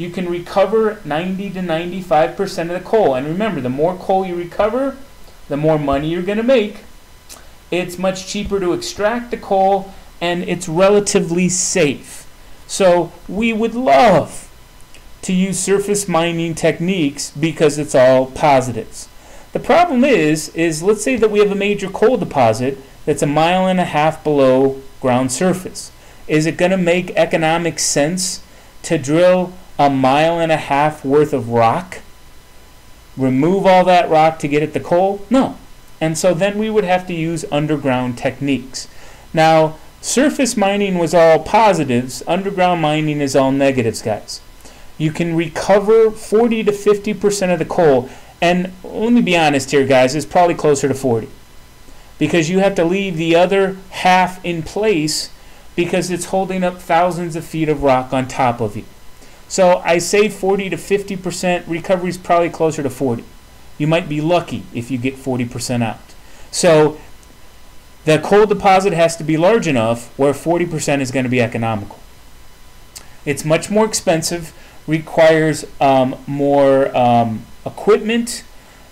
S1: you can recover 90 to 95% of the coal. And remember, the more coal you recover, the more money you're going to make. It's much cheaper to extract the coal and it's relatively safe. So we would love to use surface mining techniques because it's all positives. The problem is, is let's say that we have a major coal deposit that's a mile and a half below ground surface. Is it going to make economic sense to drill a mile and a half worth of rock, remove all that rock to get at the coal? No. And so then we would have to use underground techniques. Now, surface mining was all positives, underground mining is all negatives, guys. You can recover 40 to 50% of the coal, and let me be honest here, guys, it's probably closer to 40. Because you have to leave the other half in place because it's holding up thousands of feet of rock on top of you. So I say 40 to 50%. Recovery is probably closer to 40. You might be lucky if you get 40% out. So the coal deposit has to be large enough where 40% is going to be economical. It's much more expensive, requires um, more um, equipment.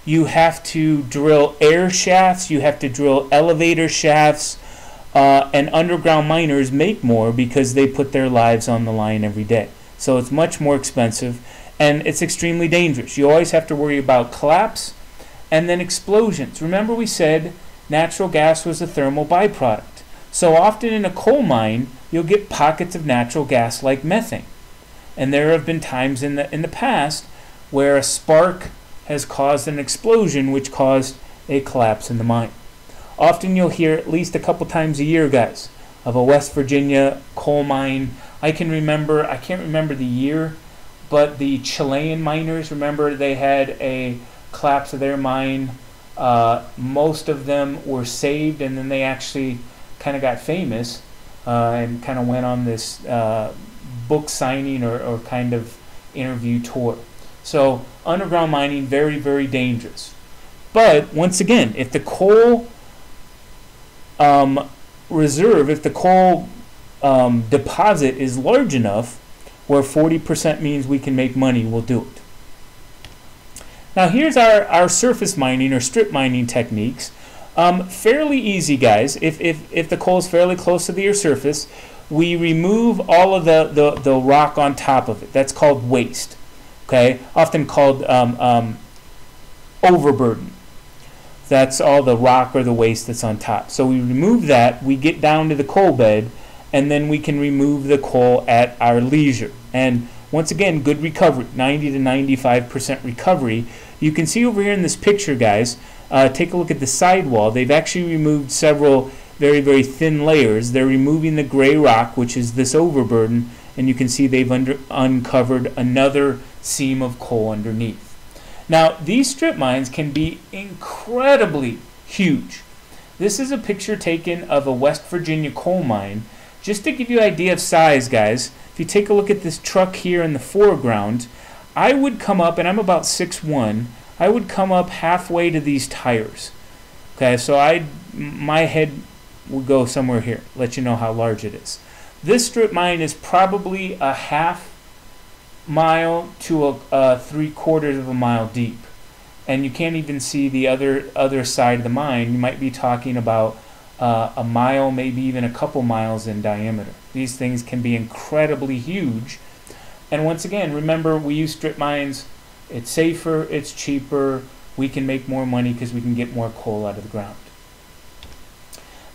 S1: You have to drill air shafts, you have to drill elevator shafts, uh, and underground miners make more because they put their lives on the line every day so it's much more expensive and it's extremely dangerous. You always have to worry about collapse and then explosions. Remember, we said natural gas was a thermal byproduct. So often in a coal mine, you'll get pockets of natural gas like methane. And there have been times in the, in the past where a spark has caused an explosion, which caused a collapse in the mine. Often you'll hear at least a couple times a year, guys, of a West Virginia coal mine I can remember, I can't remember the year, but the Chilean miners, remember they had a collapse of their mine. Uh, most of them were saved, and then they actually kind of got famous uh, and kind of went on this uh, book signing or, or kind of interview tour. So, underground mining, very, very dangerous. But once again, if the coal um, reserve, if the coal um, deposit is large enough where 40% means we can make money, we'll do it. Now here's our, our surface mining or strip mining techniques. Um, fairly easy, guys. If, if, if the coal is fairly close to the earth's surface, we remove all of the, the, the rock on top of it. That's called waste, okay? Often called um, um, overburden. That's all the rock or the waste that's on top. So we remove that, we get down to the coal bed, and then we can remove the coal at our leisure. And once again, good recovery, 90 to 95% recovery. You can see over here in this picture, guys, uh, take a look at the sidewall. They've actually removed several very, very thin layers. They're removing the gray rock, which is this overburden, and you can see they've under, uncovered another seam of coal underneath. Now, these strip mines can be incredibly huge. This is a picture taken of a West Virginia coal mine just to give you an idea of size, guys, if you take a look at this truck here in the foreground, I would come up, and I'm about 6'1", I would come up halfway to these tires. Okay, so I, my head would go somewhere here, let you know how large it is. This strip mine is probably a half mile to a, a three quarters of a mile deep. And you can't even see the other other side of the mine. You might be talking about uh, a mile, maybe even a couple miles in diameter. These things can be incredibly huge. And once again, remember we use strip mines. It's safer, it's cheaper, we can make more money because we can get more coal out of the ground.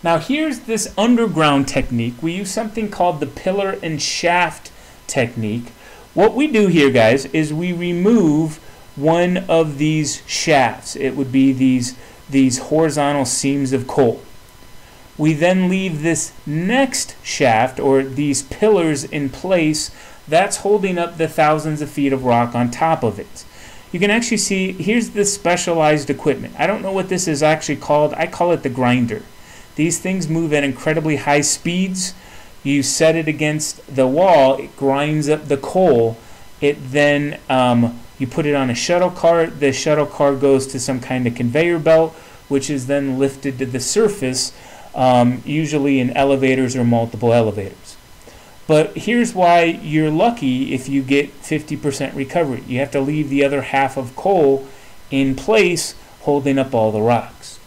S1: Now here's this underground technique. We use something called the pillar and shaft technique. What we do here, guys, is we remove one of these shafts. It would be these, these horizontal seams of coal. We then leave this next shaft, or these pillars in place, that's holding up the thousands of feet of rock on top of it. You can actually see, here's the specialized equipment. I don't know what this is actually called. I call it the grinder. These things move at incredibly high speeds. You set it against the wall, it grinds up the coal. It then, um, you put it on a shuttle car. The shuttle car goes to some kind of conveyor belt, which is then lifted to the surface, um, usually in elevators or multiple elevators. But here's why you're lucky if you get 50% recovery. You have to leave the other half of coal in place, holding up all the rocks.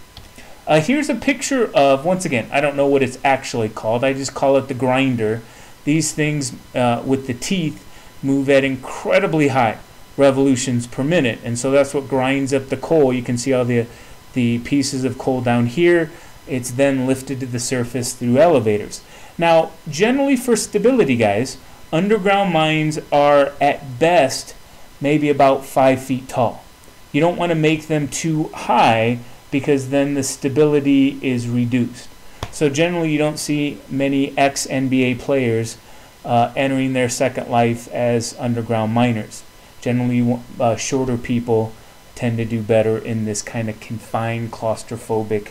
S1: Uh, here's a picture of, once again, I don't know what it's actually called. I just call it the grinder. These things uh, with the teeth move at incredibly high revolutions per minute. And so that's what grinds up the coal. You can see all the, the pieces of coal down here. It's then lifted to the surface through elevators. Now, generally for stability, guys, underground mines are at best maybe about five feet tall. You don't want to make them too high because then the stability is reduced. So generally, you don't see many ex NBA players uh, entering their second life as underground miners. Generally, uh, shorter people tend to do better in this kind of confined, claustrophobic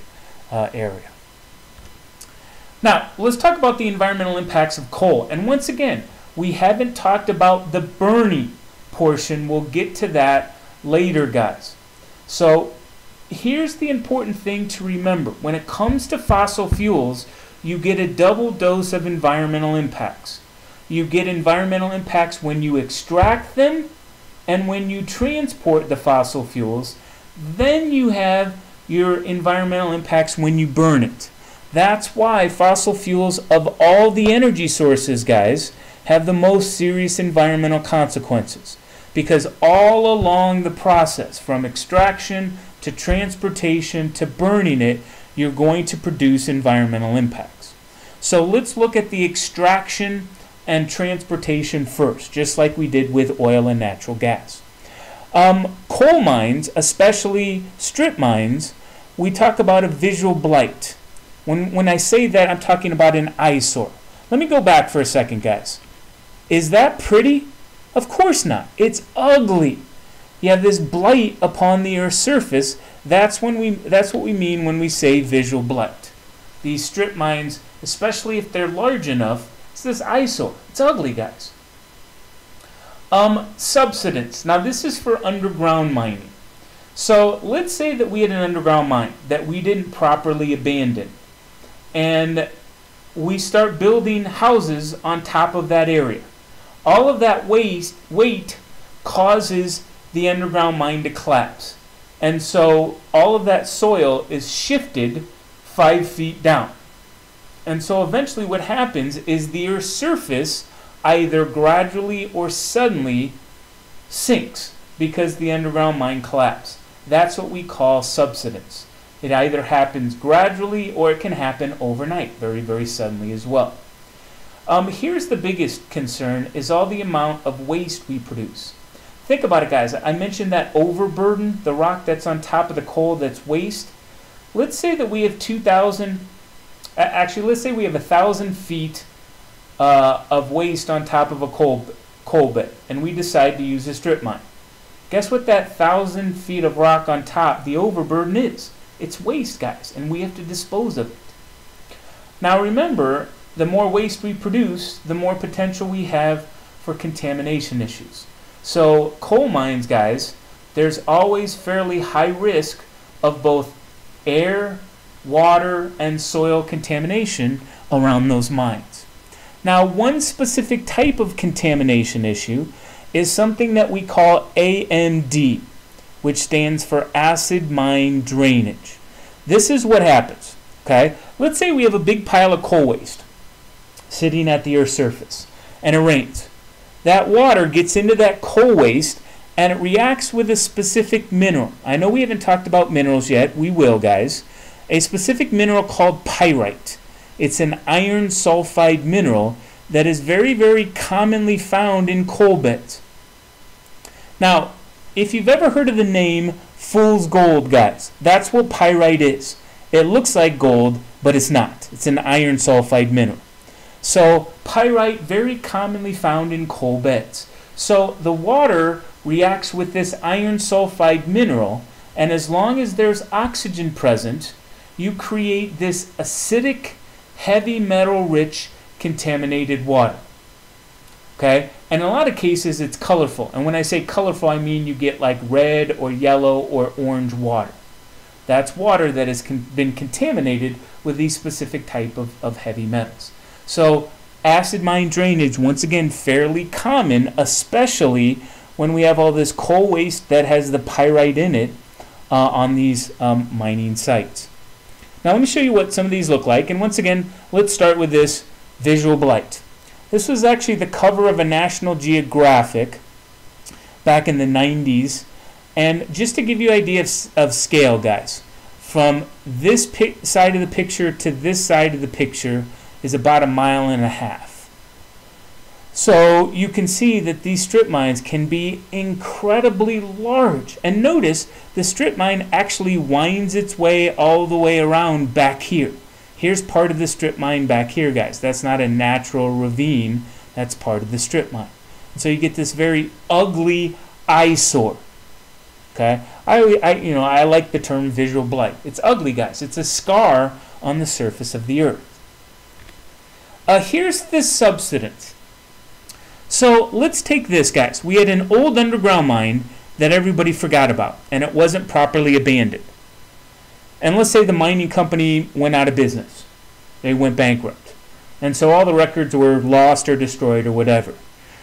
S1: uh, area. Now, let's talk about the environmental impacts of coal. And once again, we haven't talked about the burning portion. We'll get to that later, guys. So, here's the important thing to remember when it comes to fossil fuels, you get a double dose of environmental impacts. You get environmental impacts when you extract them and when you transport the fossil fuels. Then you have your environmental impacts when you burn it. That's why fossil fuels, of all the energy sources, guys, have the most serious environmental consequences. Because all along the process, from extraction to transportation to burning it, you're going to produce environmental impacts. So let's look at the extraction and transportation first, just like we did with oil and natural gas. Um, coal mines, especially strip mines, we talk about a visual blight. When, when I say that, I'm talking about an eyesore. Let me go back for a second, guys. Is that pretty? Of course not. It's ugly you have this blight upon the Earth's surface. That's when we that's what we mean when we say visual blight. These strip mines, especially if they're large enough, it's this eyesore. It's ugly, guys. Um, subsidence. Now this is for underground mining. So let's say that we had an underground mine that we didn't properly abandon, and we start building houses on top of that area. All of that waste weight causes the underground mine to collapse. And so all of that soil is shifted five feet down. And so eventually what happens is the Earth's surface either gradually or suddenly sinks because the underground mine collapsed. That's what we call subsidence. It either happens gradually or it can happen overnight, very, very suddenly as well. Um, here's the biggest concern is all the amount of waste we produce. Think about it, guys. I mentioned that overburden, the rock that's on top of the coal that's waste. Let's say that we have 2,000, actually, let's say we have 1,000 feet uh, of waste on top of a coal, coal bed, and we decide to use a strip mine. Guess what that 1,000 feet of rock on top, the overburden is? It's waste, guys, and we have to dispose of it. Now remember, the more waste we produce, the more potential we have for contamination issues. So coal mines, guys, there's always fairly high risk of both air, water, and soil contamination around those mines. Now, one specific type of contamination issue is something that we call AMD, which stands for acid mine drainage. This is what happens, okay? Let's say we have a big pile of coal waste sitting at the Earth's surface, and it rains that water gets into that coal waste and it reacts with a specific mineral. I know we haven't talked about minerals yet. We will, guys. a specific mineral called pyrite. It's an iron sulfide mineral that is very, very commonly found in coal beds. Now, if you've ever heard of the name fool's gold, guys, that's what pyrite is. It looks like gold, but it's not. It's an iron sulfide mineral. So, pyrite very commonly found in coal beds. So, the water reacts with this iron sulfide mineral, and as long as there's oxygen present, you create this acidic, heavy metal rich contaminated water. Okay? And in a lot of cases, it's colorful. And when I say colorful, I mean you get like red or yellow or orange water. That's water that has con- been contaminated with these specific type of, of heavy metals. So acid mine drainage, once again, fairly common, especially when we have all this coal waste that has the pyrite in it uh, on these um, mining sites. Now let me show you what some of these look like. And once again, let's start with this visual blight. This was actually the cover of a National Geographic back in the 90s. And just to give you an idea of, of scale, guys, from this side of the picture to this side of the picture is about a mile and a half. So you can see that these strip mines can be incredibly large. And notice the strip mine actually winds its way all the way around back here. Here's part of the strip mine back here, guys. That's not a natural ravine. That's part of the strip mine. So you get this very ugly eyesore. Okay, I, I, you know, I like the term visual blight. It's ugly, guys. It's a scar on the surface of the earth. Uh, here's this subsidence. So let's take this, guys. We had an old underground mine that everybody forgot about, and it wasn't properly abandoned. And let's say the mining company went out of business, they went bankrupt. And so all the records were lost or destroyed or whatever.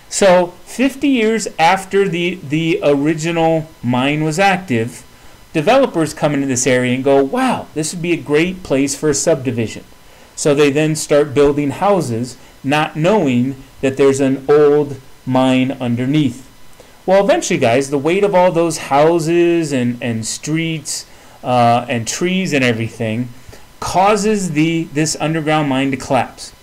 S1: So 50 years after the, the original mine was active, developers come into this area and go, wow, this would be a great place for a subdivision. So they then start building houses, not knowing that there's an old mine underneath. Well, eventually, guys, the weight of all those houses and, and streets uh, and trees and everything causes the this underground mine to collapse.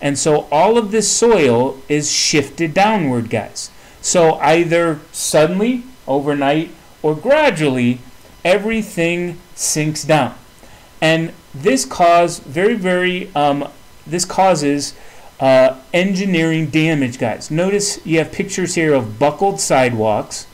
S1: And so all of this soil is shifted downward, guys. So either suddenly, overnight, or gradually, everything sinks down. And this cause very, very, um, this causes uh, engineering damage, guys. Notice you have pictures here of buckled sidewalks.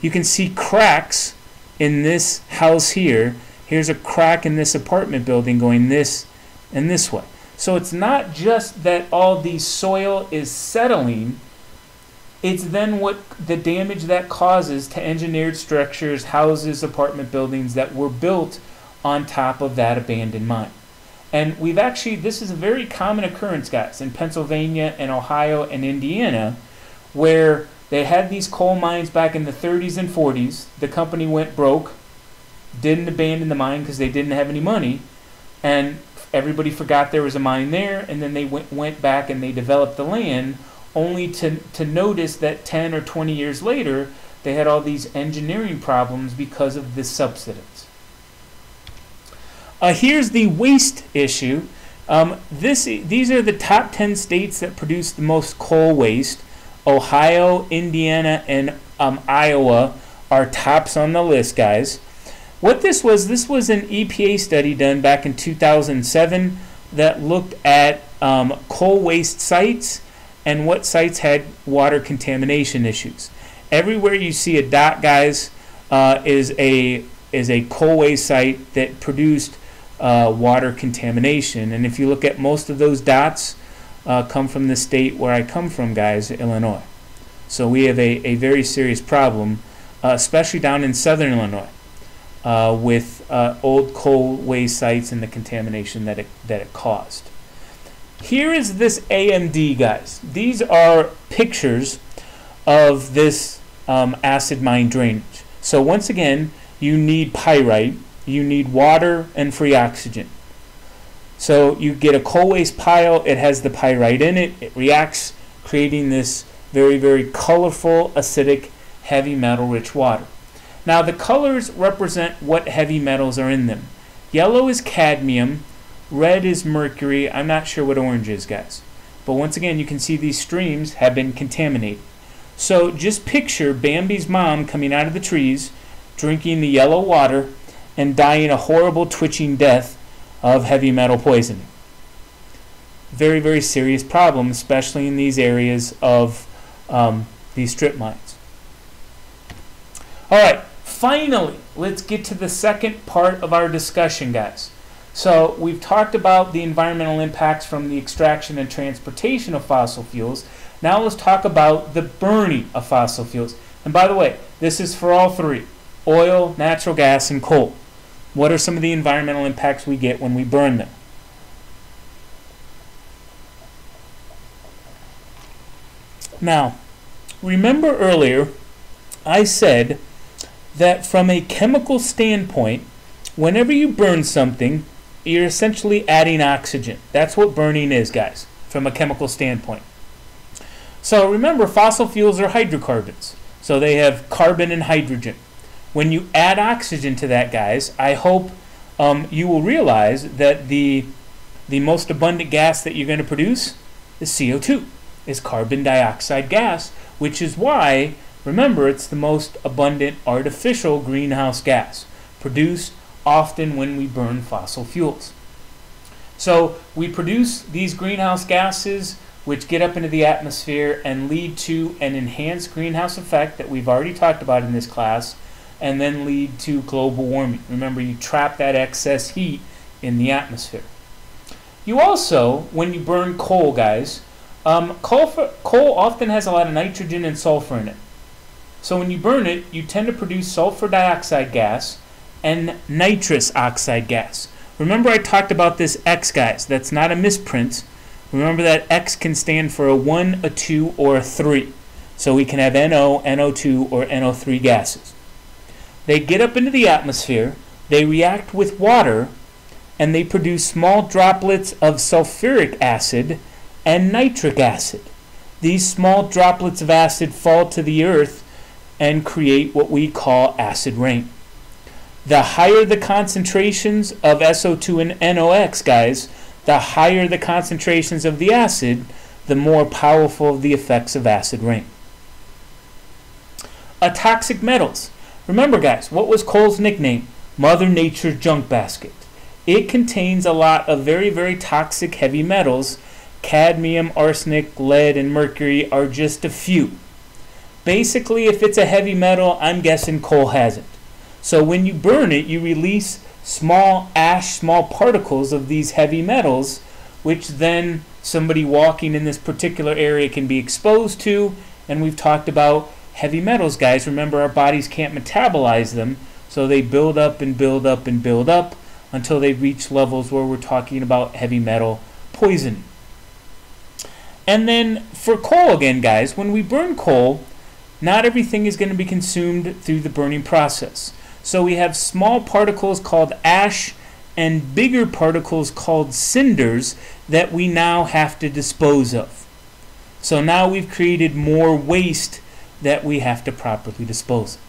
S1: You can see cracks in this house here, here's a crack in this apartment building going this and this way. So it's not just that all the soil is settling, it's then what the damage that causes to engineered structures, houses, apartment buildings that were built on top of that abandoned mine. And we've actually, this is a very common occurrence, guys, in Pennsylvania and Ohio and Indiana, where they had these coal mines back in the 30s and 40s. The company went broke, didn't abandon the mine because they didn't have any money, and everybody forgot there was a mine there, and then they went, went back and they developed the land, only to, to notice that 10 or 20 years later, they had all these engineering problems because of this subsidence. Uh, here's the waste issue. Um, this, these are the top 10 states that produce the most coal waste. Ohio, Indiana, and um, Iowa are tops on the list, guys. What this was, this was an EPA study done back in 2007 that looked at um, coal waste sites and what sites had water contamination issues. Everywhere you see a dot, guys, uh, is a is a coal waste site that produced uh, water contamination. And if you look at most of those dots, uh, come from the state where I come from, guys, Illinois. So we have a, a very serious problem, uh, especially down in southern Illinois, uh, with uh, old coal waste sites and the contamination that it, that it caused. Here is this AMD, guys. These are pictures of this um, acid mine drainage. So once again, you need pyrite, you need water and free oxygen. So you get a coal waste pile, it has the pyrite in it, it reacts, creating this very, very colorful, acidic, heavy metal rich water. Now the colors represent what heavy metals are in them. Yellow is cadmium, red is mercury. I'm not sure what orange is, guys. But once again, you can see these streams have been contaminated. So just picture Bambi's mom coming out of the trees, drinking the yellow water, and dying a horrible twitching death of heavy metal poisoning. Very, very serious problem, especially in these areas of um, these strip mines. All right, finally, let's get to the second part of our discussion, guys. So we've talked about the environmental impacts from the extraction and transportation of fossil fuels. Now let's talk about the burning of fossil fuels. And by the way, this is for all three oil, natural gas, and coal. What are some of the environmental impacts we get when we burn them? Now, remember earlier I said that from a chemical standpoint, whenever you burn something, you're essentially adding oxygen. That's what burning is, guys, from a chemical standpoint. So remember, fossil fuels are hydrocarbons. So they have carbon and hydrogen. When you add oxygen to that, guys, I hope um, you will realize that the, the most abundant gas that you're going to produce is CO2, is carbon dioxide gas, which is why, remember, it's the most abundant artificial greenhouse gas produced often when we burn fossil fuels. So we produce these greenhouse gases which get up into the atmosphere and lead to an enhanced greenhouse effect that we've already talked about in this class and then lead to global warming. Remember, you trap that excess heat in the atmosphere. You also, when you burn coal, guys, um, coal, for, coal often has a lot of nitrogen and sulfur in it. So when you burn it, you tend to produce sulfur dioxide gas and nitrous oxide gas. Remember I talked about this X, guys. That's not a misprint. Remember that X can stand for a 1, a 2, or a 3. So we can have NO, NO2, or NO3 gases. They get up into the atmosphere, they react with water, and they produce small droplets of sulfuric acid and nitric acid. These small droplets of acid fall to the earth and create what we call acid rain. The higher the concentrations of SO2 and NOx, guys, the higher the concentrations of the acid, the more powerful the effects of acid rain. A toxic metals. Remember, guys, what was coal's nickname? Mother Nature's junk basket. It contains a lot of very, very toxic heavy metals. Cadmium, arsenic, lead, and mercury are just a few. Basically, if it's a heavy metal, I'm guessing coal has it. So when you burn it, you release small ash, small particles of these heavy metals, which then somebody walking in this particular area can be exposed to. And we've talked about heavy metals, guys. Remember, our bodies can't metabolize them, so they build up and build up and build up until they reach levels where we're talking about heavy metal poison. And then for coal again, guys, when we burn coal, not everything is going to be consumed through the burning process. So we have small particles called ash and bigger particles called cinders that we now have to dispose of. So now we've created more waste that we have to properly dispose of.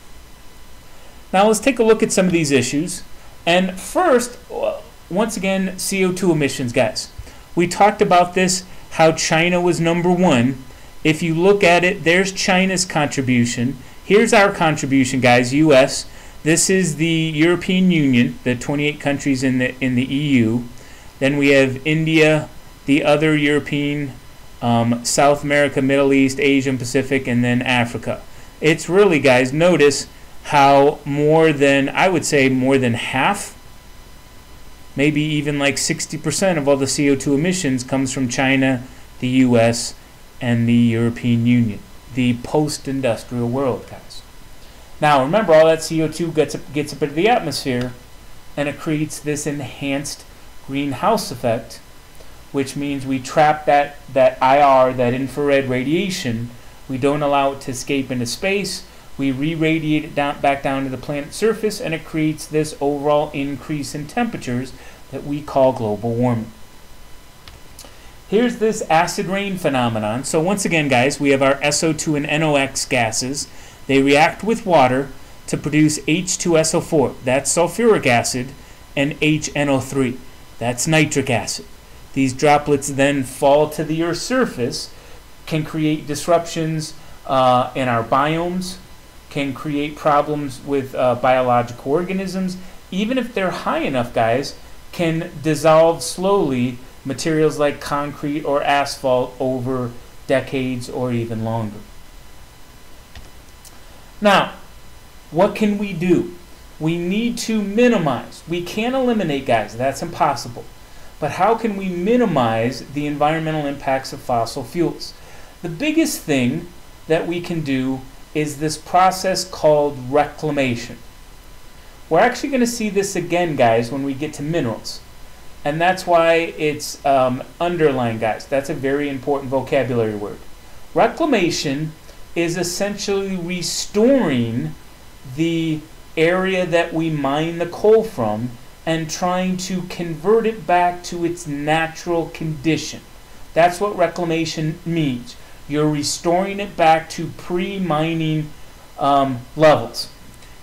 S1: Now let's take a look at some of these issues. And first, uh, once again, CO2 emissions, guys. We talked about this, how China was number one. If you look at it, there's China's contribution. Here's our contribution, guys, U.S. This is the European Union, the 28 countries in the in the EU. Then we have India, the other European, um, South America, Middle East, Asia, and Pacific, and then Africa. It's really, guys, notice how more than I would say more than half, maybe even like 60% of all the CO2 emissions comes from China, the U.S., and the European Union, the post-industrial world, guys. Now remember, all that CO2 gets up, gets up into the atmosphere, and it creates this enhanced greenhouse effect, which means we trap that, that IR, that infrared radiation. We don't allow it to escape into space. We re-radiate it down, back down to the planet's surface, and it creates this overall increase in temperatures that we call global warming. Here's this acid rain phenomenon. So once again, guys, we have our SO2 and NOx gases they react with water to produce H2SO4. That's sulfuric acid, and HNO3. That's nitric acid. These droplets then fall to the Earth's surface, can create disruptions uh, in our biomes, can create problems with uh, biological organisms. Even if they're high enough, guys, can dissolve slowly materials like concrete or asphalt over decades or even longer. Now, what can we do? We need to minimize. We can't eliminate, guys, that's impossible. But how can we minimize the environmental impacts of fossil fuels? The biggest thing that we can do is this process called reclamation. We're actually going to see this again, guys, when we get to minerals. And that's why it's um, underlined, guys. That's a very important vocabulary word. Reclamation is essentially restoring the area that we mine the coal from and trying to convert it back to its natural condition. That's what reclamation means. You're restoring it back to pre mining um, levels.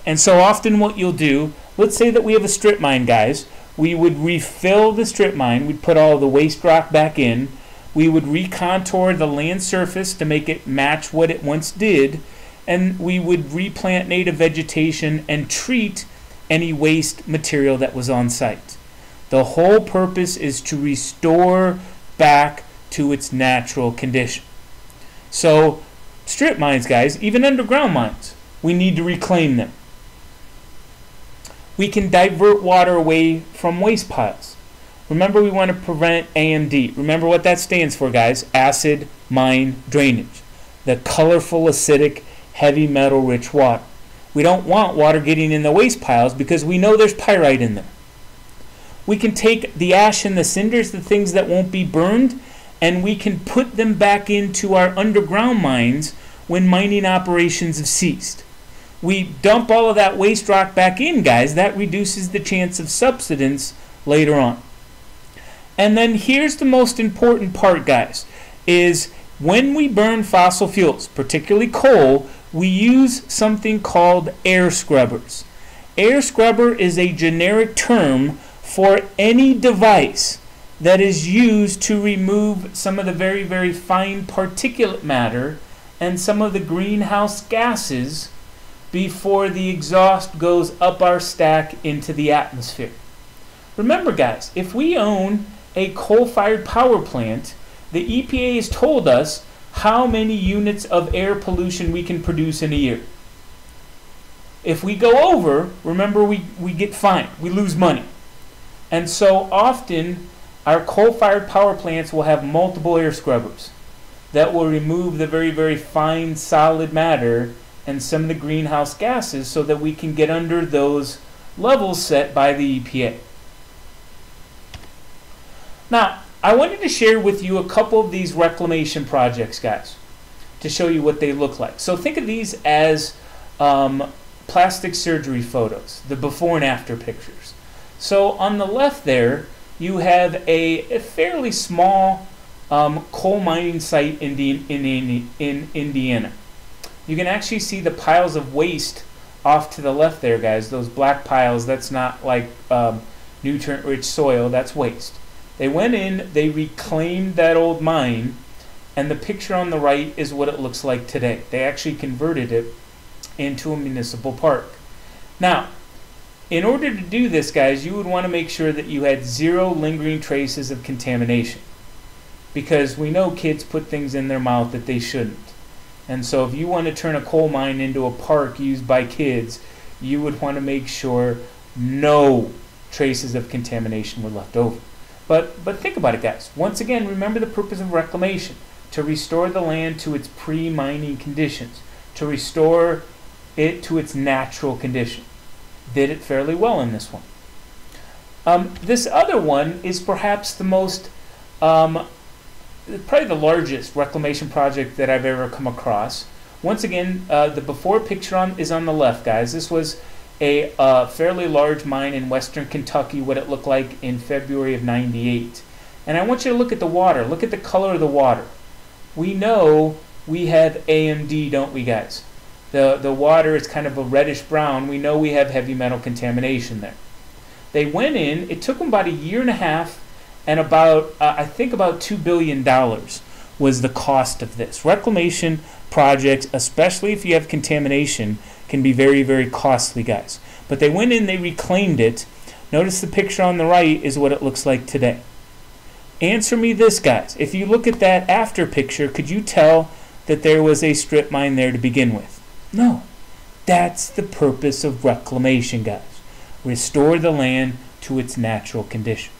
S1: And so often, what you'll do, let's say that we have a strip mine, guys. We would refill the strip mine, we'd put all the waste rock back in, we would recontour the land surface to make it match what it once did, and we would replant native vegetation and treat any waste material that was on site. The whole purpose is to restore back to its natural condition. So, strip mines, guys, even underground mines, we need to reclaim them. We can divert water away from waste piles. Remember, we want to prevent AMD. Remember what that stands for, guys acid mine drainage. The colorful, acidic, heavy metal rich water. We don't want water getting in the waste piles because we know there's pyrite in there. We can take the ash and the cinders, the things that won't be burned, and we can put them back into our underground mines when mining operations have ceased. We dump all of that waste rock back in, guys. That reduces the chance of subsidence later on. And then here's the most important part, guys, is when we burn fossil fuels, particularly coal, we use something called air scrubbers. Air scrubber is a generic term for any device that is used to remove some of the very, very fine particulate matter and some of the greenhouse gases before the exhaust goes up our stack into the atmosphere. Remember, guys, if we own a coal fired power plant, the EPA has told us how many units of air pollution we can produce in a year. If we go over, remember we, we get fined, we lose money. And so often our coal fired power plants will have multiple air scrubbers that will remove the very, very fine solid matter and some of the greenhouse gases so that we can get under those levels set by the EPA. Now, I wanted to share with you a couple of these reclamation projects, guys, to show you what they look like. So think of these as um, plastic surgery photos, the before and after pictures. So on the left there, you have a, a fairly small um, coal mining site in, the, in, in, in Indiana. You can actually see the piles of waste off to the left there, guys. Those black piles, that's not like um, nutrient rich soil, that's waste. They went in, they reclaimed that old mine, and the picture on the right is what it looks like today. They actually converted it into a municipal park. Now, in order to do this, guys, you would want to make sure that you had zero lingering traces of contamination. Because we know kids put things in their mouth that they shouldn't. And so if you want to turn a coal mine into a park used by kids, you would want to make sure no traces of contamination were left over. But but think about it, guys. Once again, remember the purpose of reclamation: to restore the land to its pre-mining conditions, to restore it to its natural condition. Did it fairly well in this one. Um, this other one is perhaps the most, um, probably the largest reclamation project that I've ever come across. Once again, uh, the before picture on is on the left, guys. This was a uh, fairly large mine in western Kentucky, what it looked like in February of 98. And I want you to look at the water. Look at the color of the water. We know we have AMD, don't we, guys? The, the water is kind of a reddish brown. We know we have heavy metal contamination there. They went in, it took them about a year and a half and about, uh, I think, about $2 billion was the cost of this. Reclamation projects, especially if you have contamination, can be very, very costly, guys. But they went in, they reclaimed it. Notice the picture on the right is what it looks like today. Answer me this, guys. If you look at that after picture, could you tell that there was a strip mine there to begin with? No. That's the purpose of reclamation, guys. Restore the land to its natural condition.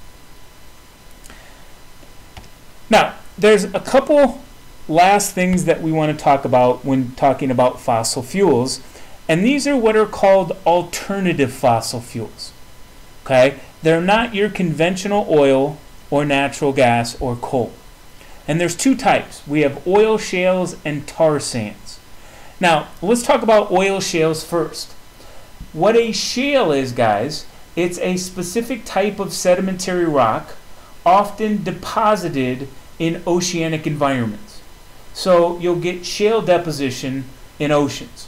S1: Now, there's a couple last things that we want to talk about when talking about fossil fuels, and these are what are called alternative fossil fuels. Okay? They're not your conventional oil or natural gas or coal. And there's two types. We have oil shales and tar sands. Now, let's talk about oil shales first. What a shale is, guys, it's a specific type of sedimentary rock often deposited in oceanic environments. So you'll get shale deposition in oceans.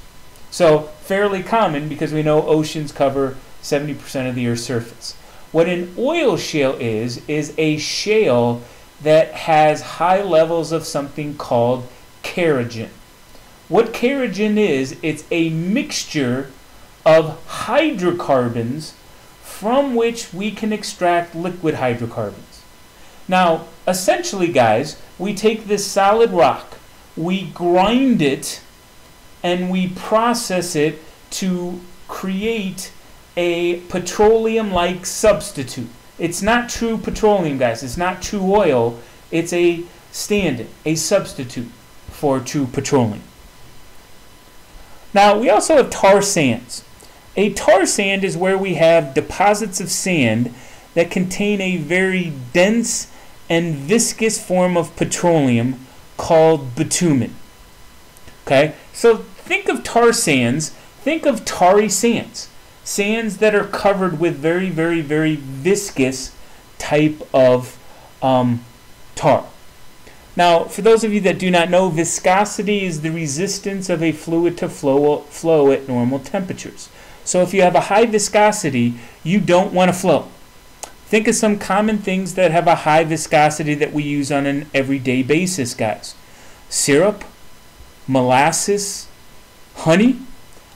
S1: So fairly common because we know oceans cover 70% of the Earth's surface. What an oil shale is, is a shale that has high levels of something called kerogen. What kerogen is, it's a mixture of hydrocarbons from which we can extract liquid hydrocarbons. Now, essentially, guys, we take this solid rock, we grind it, and we process it to create a petroleum like substitute. It's not true petroleum, guys. It's not true oil. It's a stand in, a substitute for true petroleum. Now, we also have tar sands. A tar sand is where we have deposits of sand that contain a very dense and viscous form of petroleum called bitumen. Okay, so think of tar sands, think of tarry sands sands that are covered with very, very, very viscous type of um, tar. Now, for those of you that do not know, viscosity is the resistance of a fluid to flow, flow at normal temperatures. So if you have a high viscosity, you don't want to flow. Think of some common things that have a high viscosity that we use on an everyday basis, guys. Syrup, molasses, honey,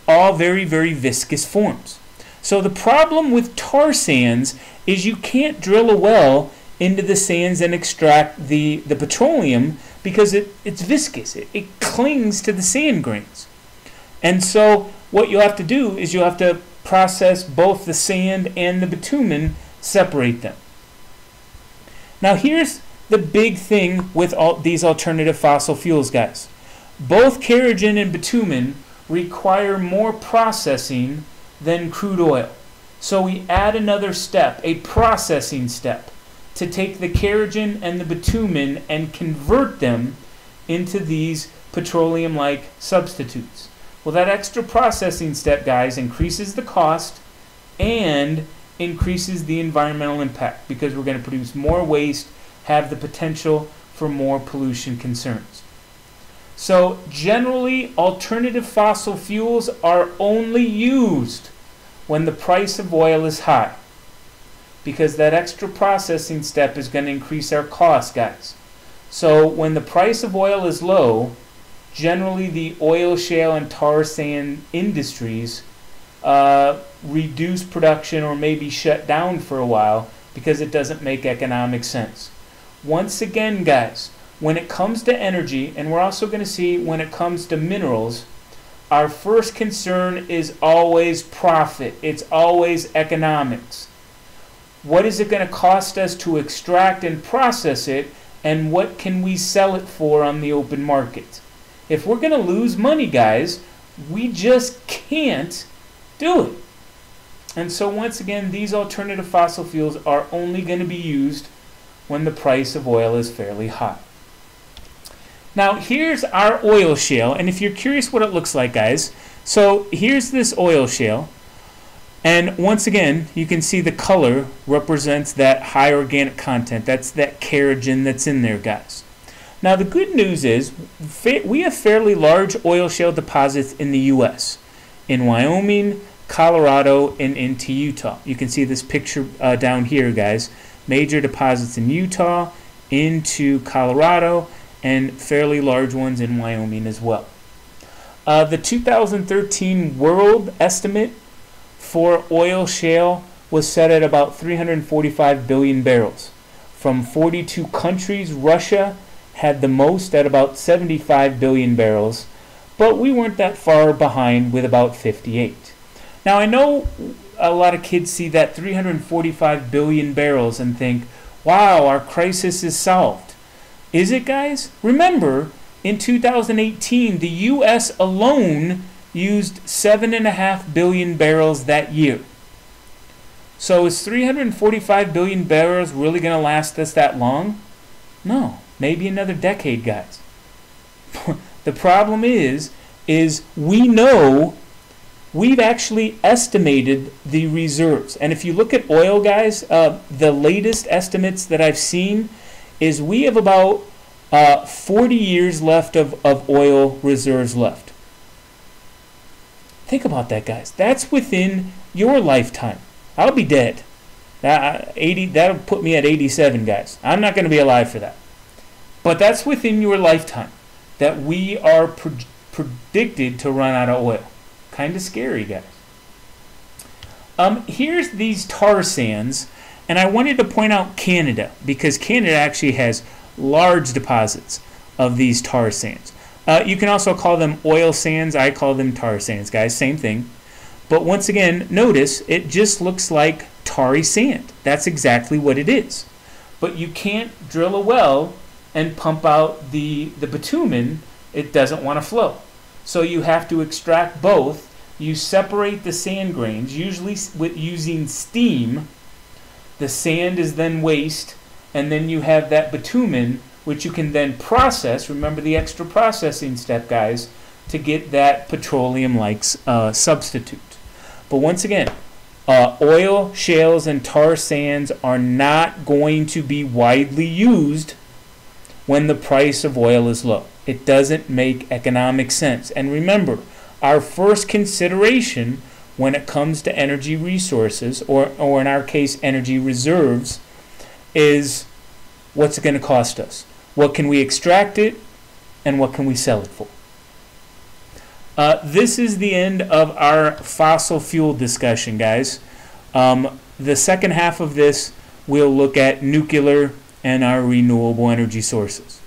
S1: all very, very viscous forms. So the problem with tar sands is you can't drill a well into the sands and extract the, the petroleum because it, it's viscous. It, it clings to the sand grains. And so what you'll have to do is you'll have to process both the sand and the bitumen, separate them. Now here's the big thing with all these alternative fossil fuels, guys. Both kerogen and bitumen require more processing than crude oil. So we add another step, a processing step, to take the kerogen and the bitumen and convert them into these petroleum like substitutes. Well, that extra processing step, guys, increases the cost and increases the environmental impact because we're going to produce more waste, have the potential for more pollution concerns. So, generally, alternative fossil fuels are only used when the price of oil is high. Because that extra processing step is going to increase our cost, guys. So, when the price of oil is low, generally the oil shale and tar sand industries uh, reduce production or maybe shut down for a while because it doesn't make economic sense. Once again, guys, when it comes to energy, and we're also going to see when it comes to minerals, our first concern is always profit. It's always economics. What is it going to cost us to extract and process it, and what can we sell it for on the open market? If we're going to lose money, guys, we just can't do it. And so, once again, these alternative fossil fuels are only going to be used when the price of oil is fairly high. Now here's our oil shale, and if you're curious what it looks like, guys, so here's this oil shale, and once again, you can see the color represents that high organic content. That's that kerogen that's in there, guys. Now the good news is we have fairly large oil shale deposits in the U.S. In Wyoming, Colorado, and into Utah. You can see this picture uh, down here, guys. Major deposits in Utah, into Colorado, and fairly large ones in Wyoming as well. Uh, the 2013 world estimate for oil shale was set at about 345 billion barrels. From 42 countries, Russia had the most at about 75 billion barrels, but we weren't that far behind with about 58. Now, I know a lot of kids see that 345 billion barrels and think, wow, our crisis is solved. Is it, guys? Remember, in 2018, the U.S. alone used 7.5 billion barrels that year. So is 345 billion barrels really going to last us that long? No, maybe another decade, guys. the problem is, is we know we've actually estimated the reserves. And if you look at oil, guys, uh, the latest estimates that I've seen is we have about uh, 40 years left of, of oil reserves left. Think about that, guys. That's within your lifetime. I'll be dead. That, 80, that'll put me at 87, guys. I'm not going to be alive for that. But that's within your lifetime that we are pre- predicted to run out of oil. Kind of scary, guys. Um, here's these tar sands, and I wanted to point out Canada because Canada actually has large deposits of these tar sands. Uh, you can also call them oil sands. I call them tar sands, guys. Same thing. But once again, notice it just looks like tarry sand. That's exactly what it is. But you can't drill a well and pump out the, the bitumen. It doesn't want to flow. So you have to extract both. You separate the sand grains, usually with using steam. The sand is then waste, and then you have that bitumen which you can then process. Remember the extra processing step, guys, to get that petroleum-like uh, substitute. But once again, uh, oil, shales, and tar sands are not going to be widely used when the price of oil is low. It doesn't make economic sense. And remember, our first consideration when it comes to energy resources, or, or in our case, energy reserves, is what's it going to cost us? What can we extract it? And what can we sell it for? Uh, this is the end of our fossil fuel discussion, guys. Um, the second half of this, we'll look at nuclear and our renewable energy sources.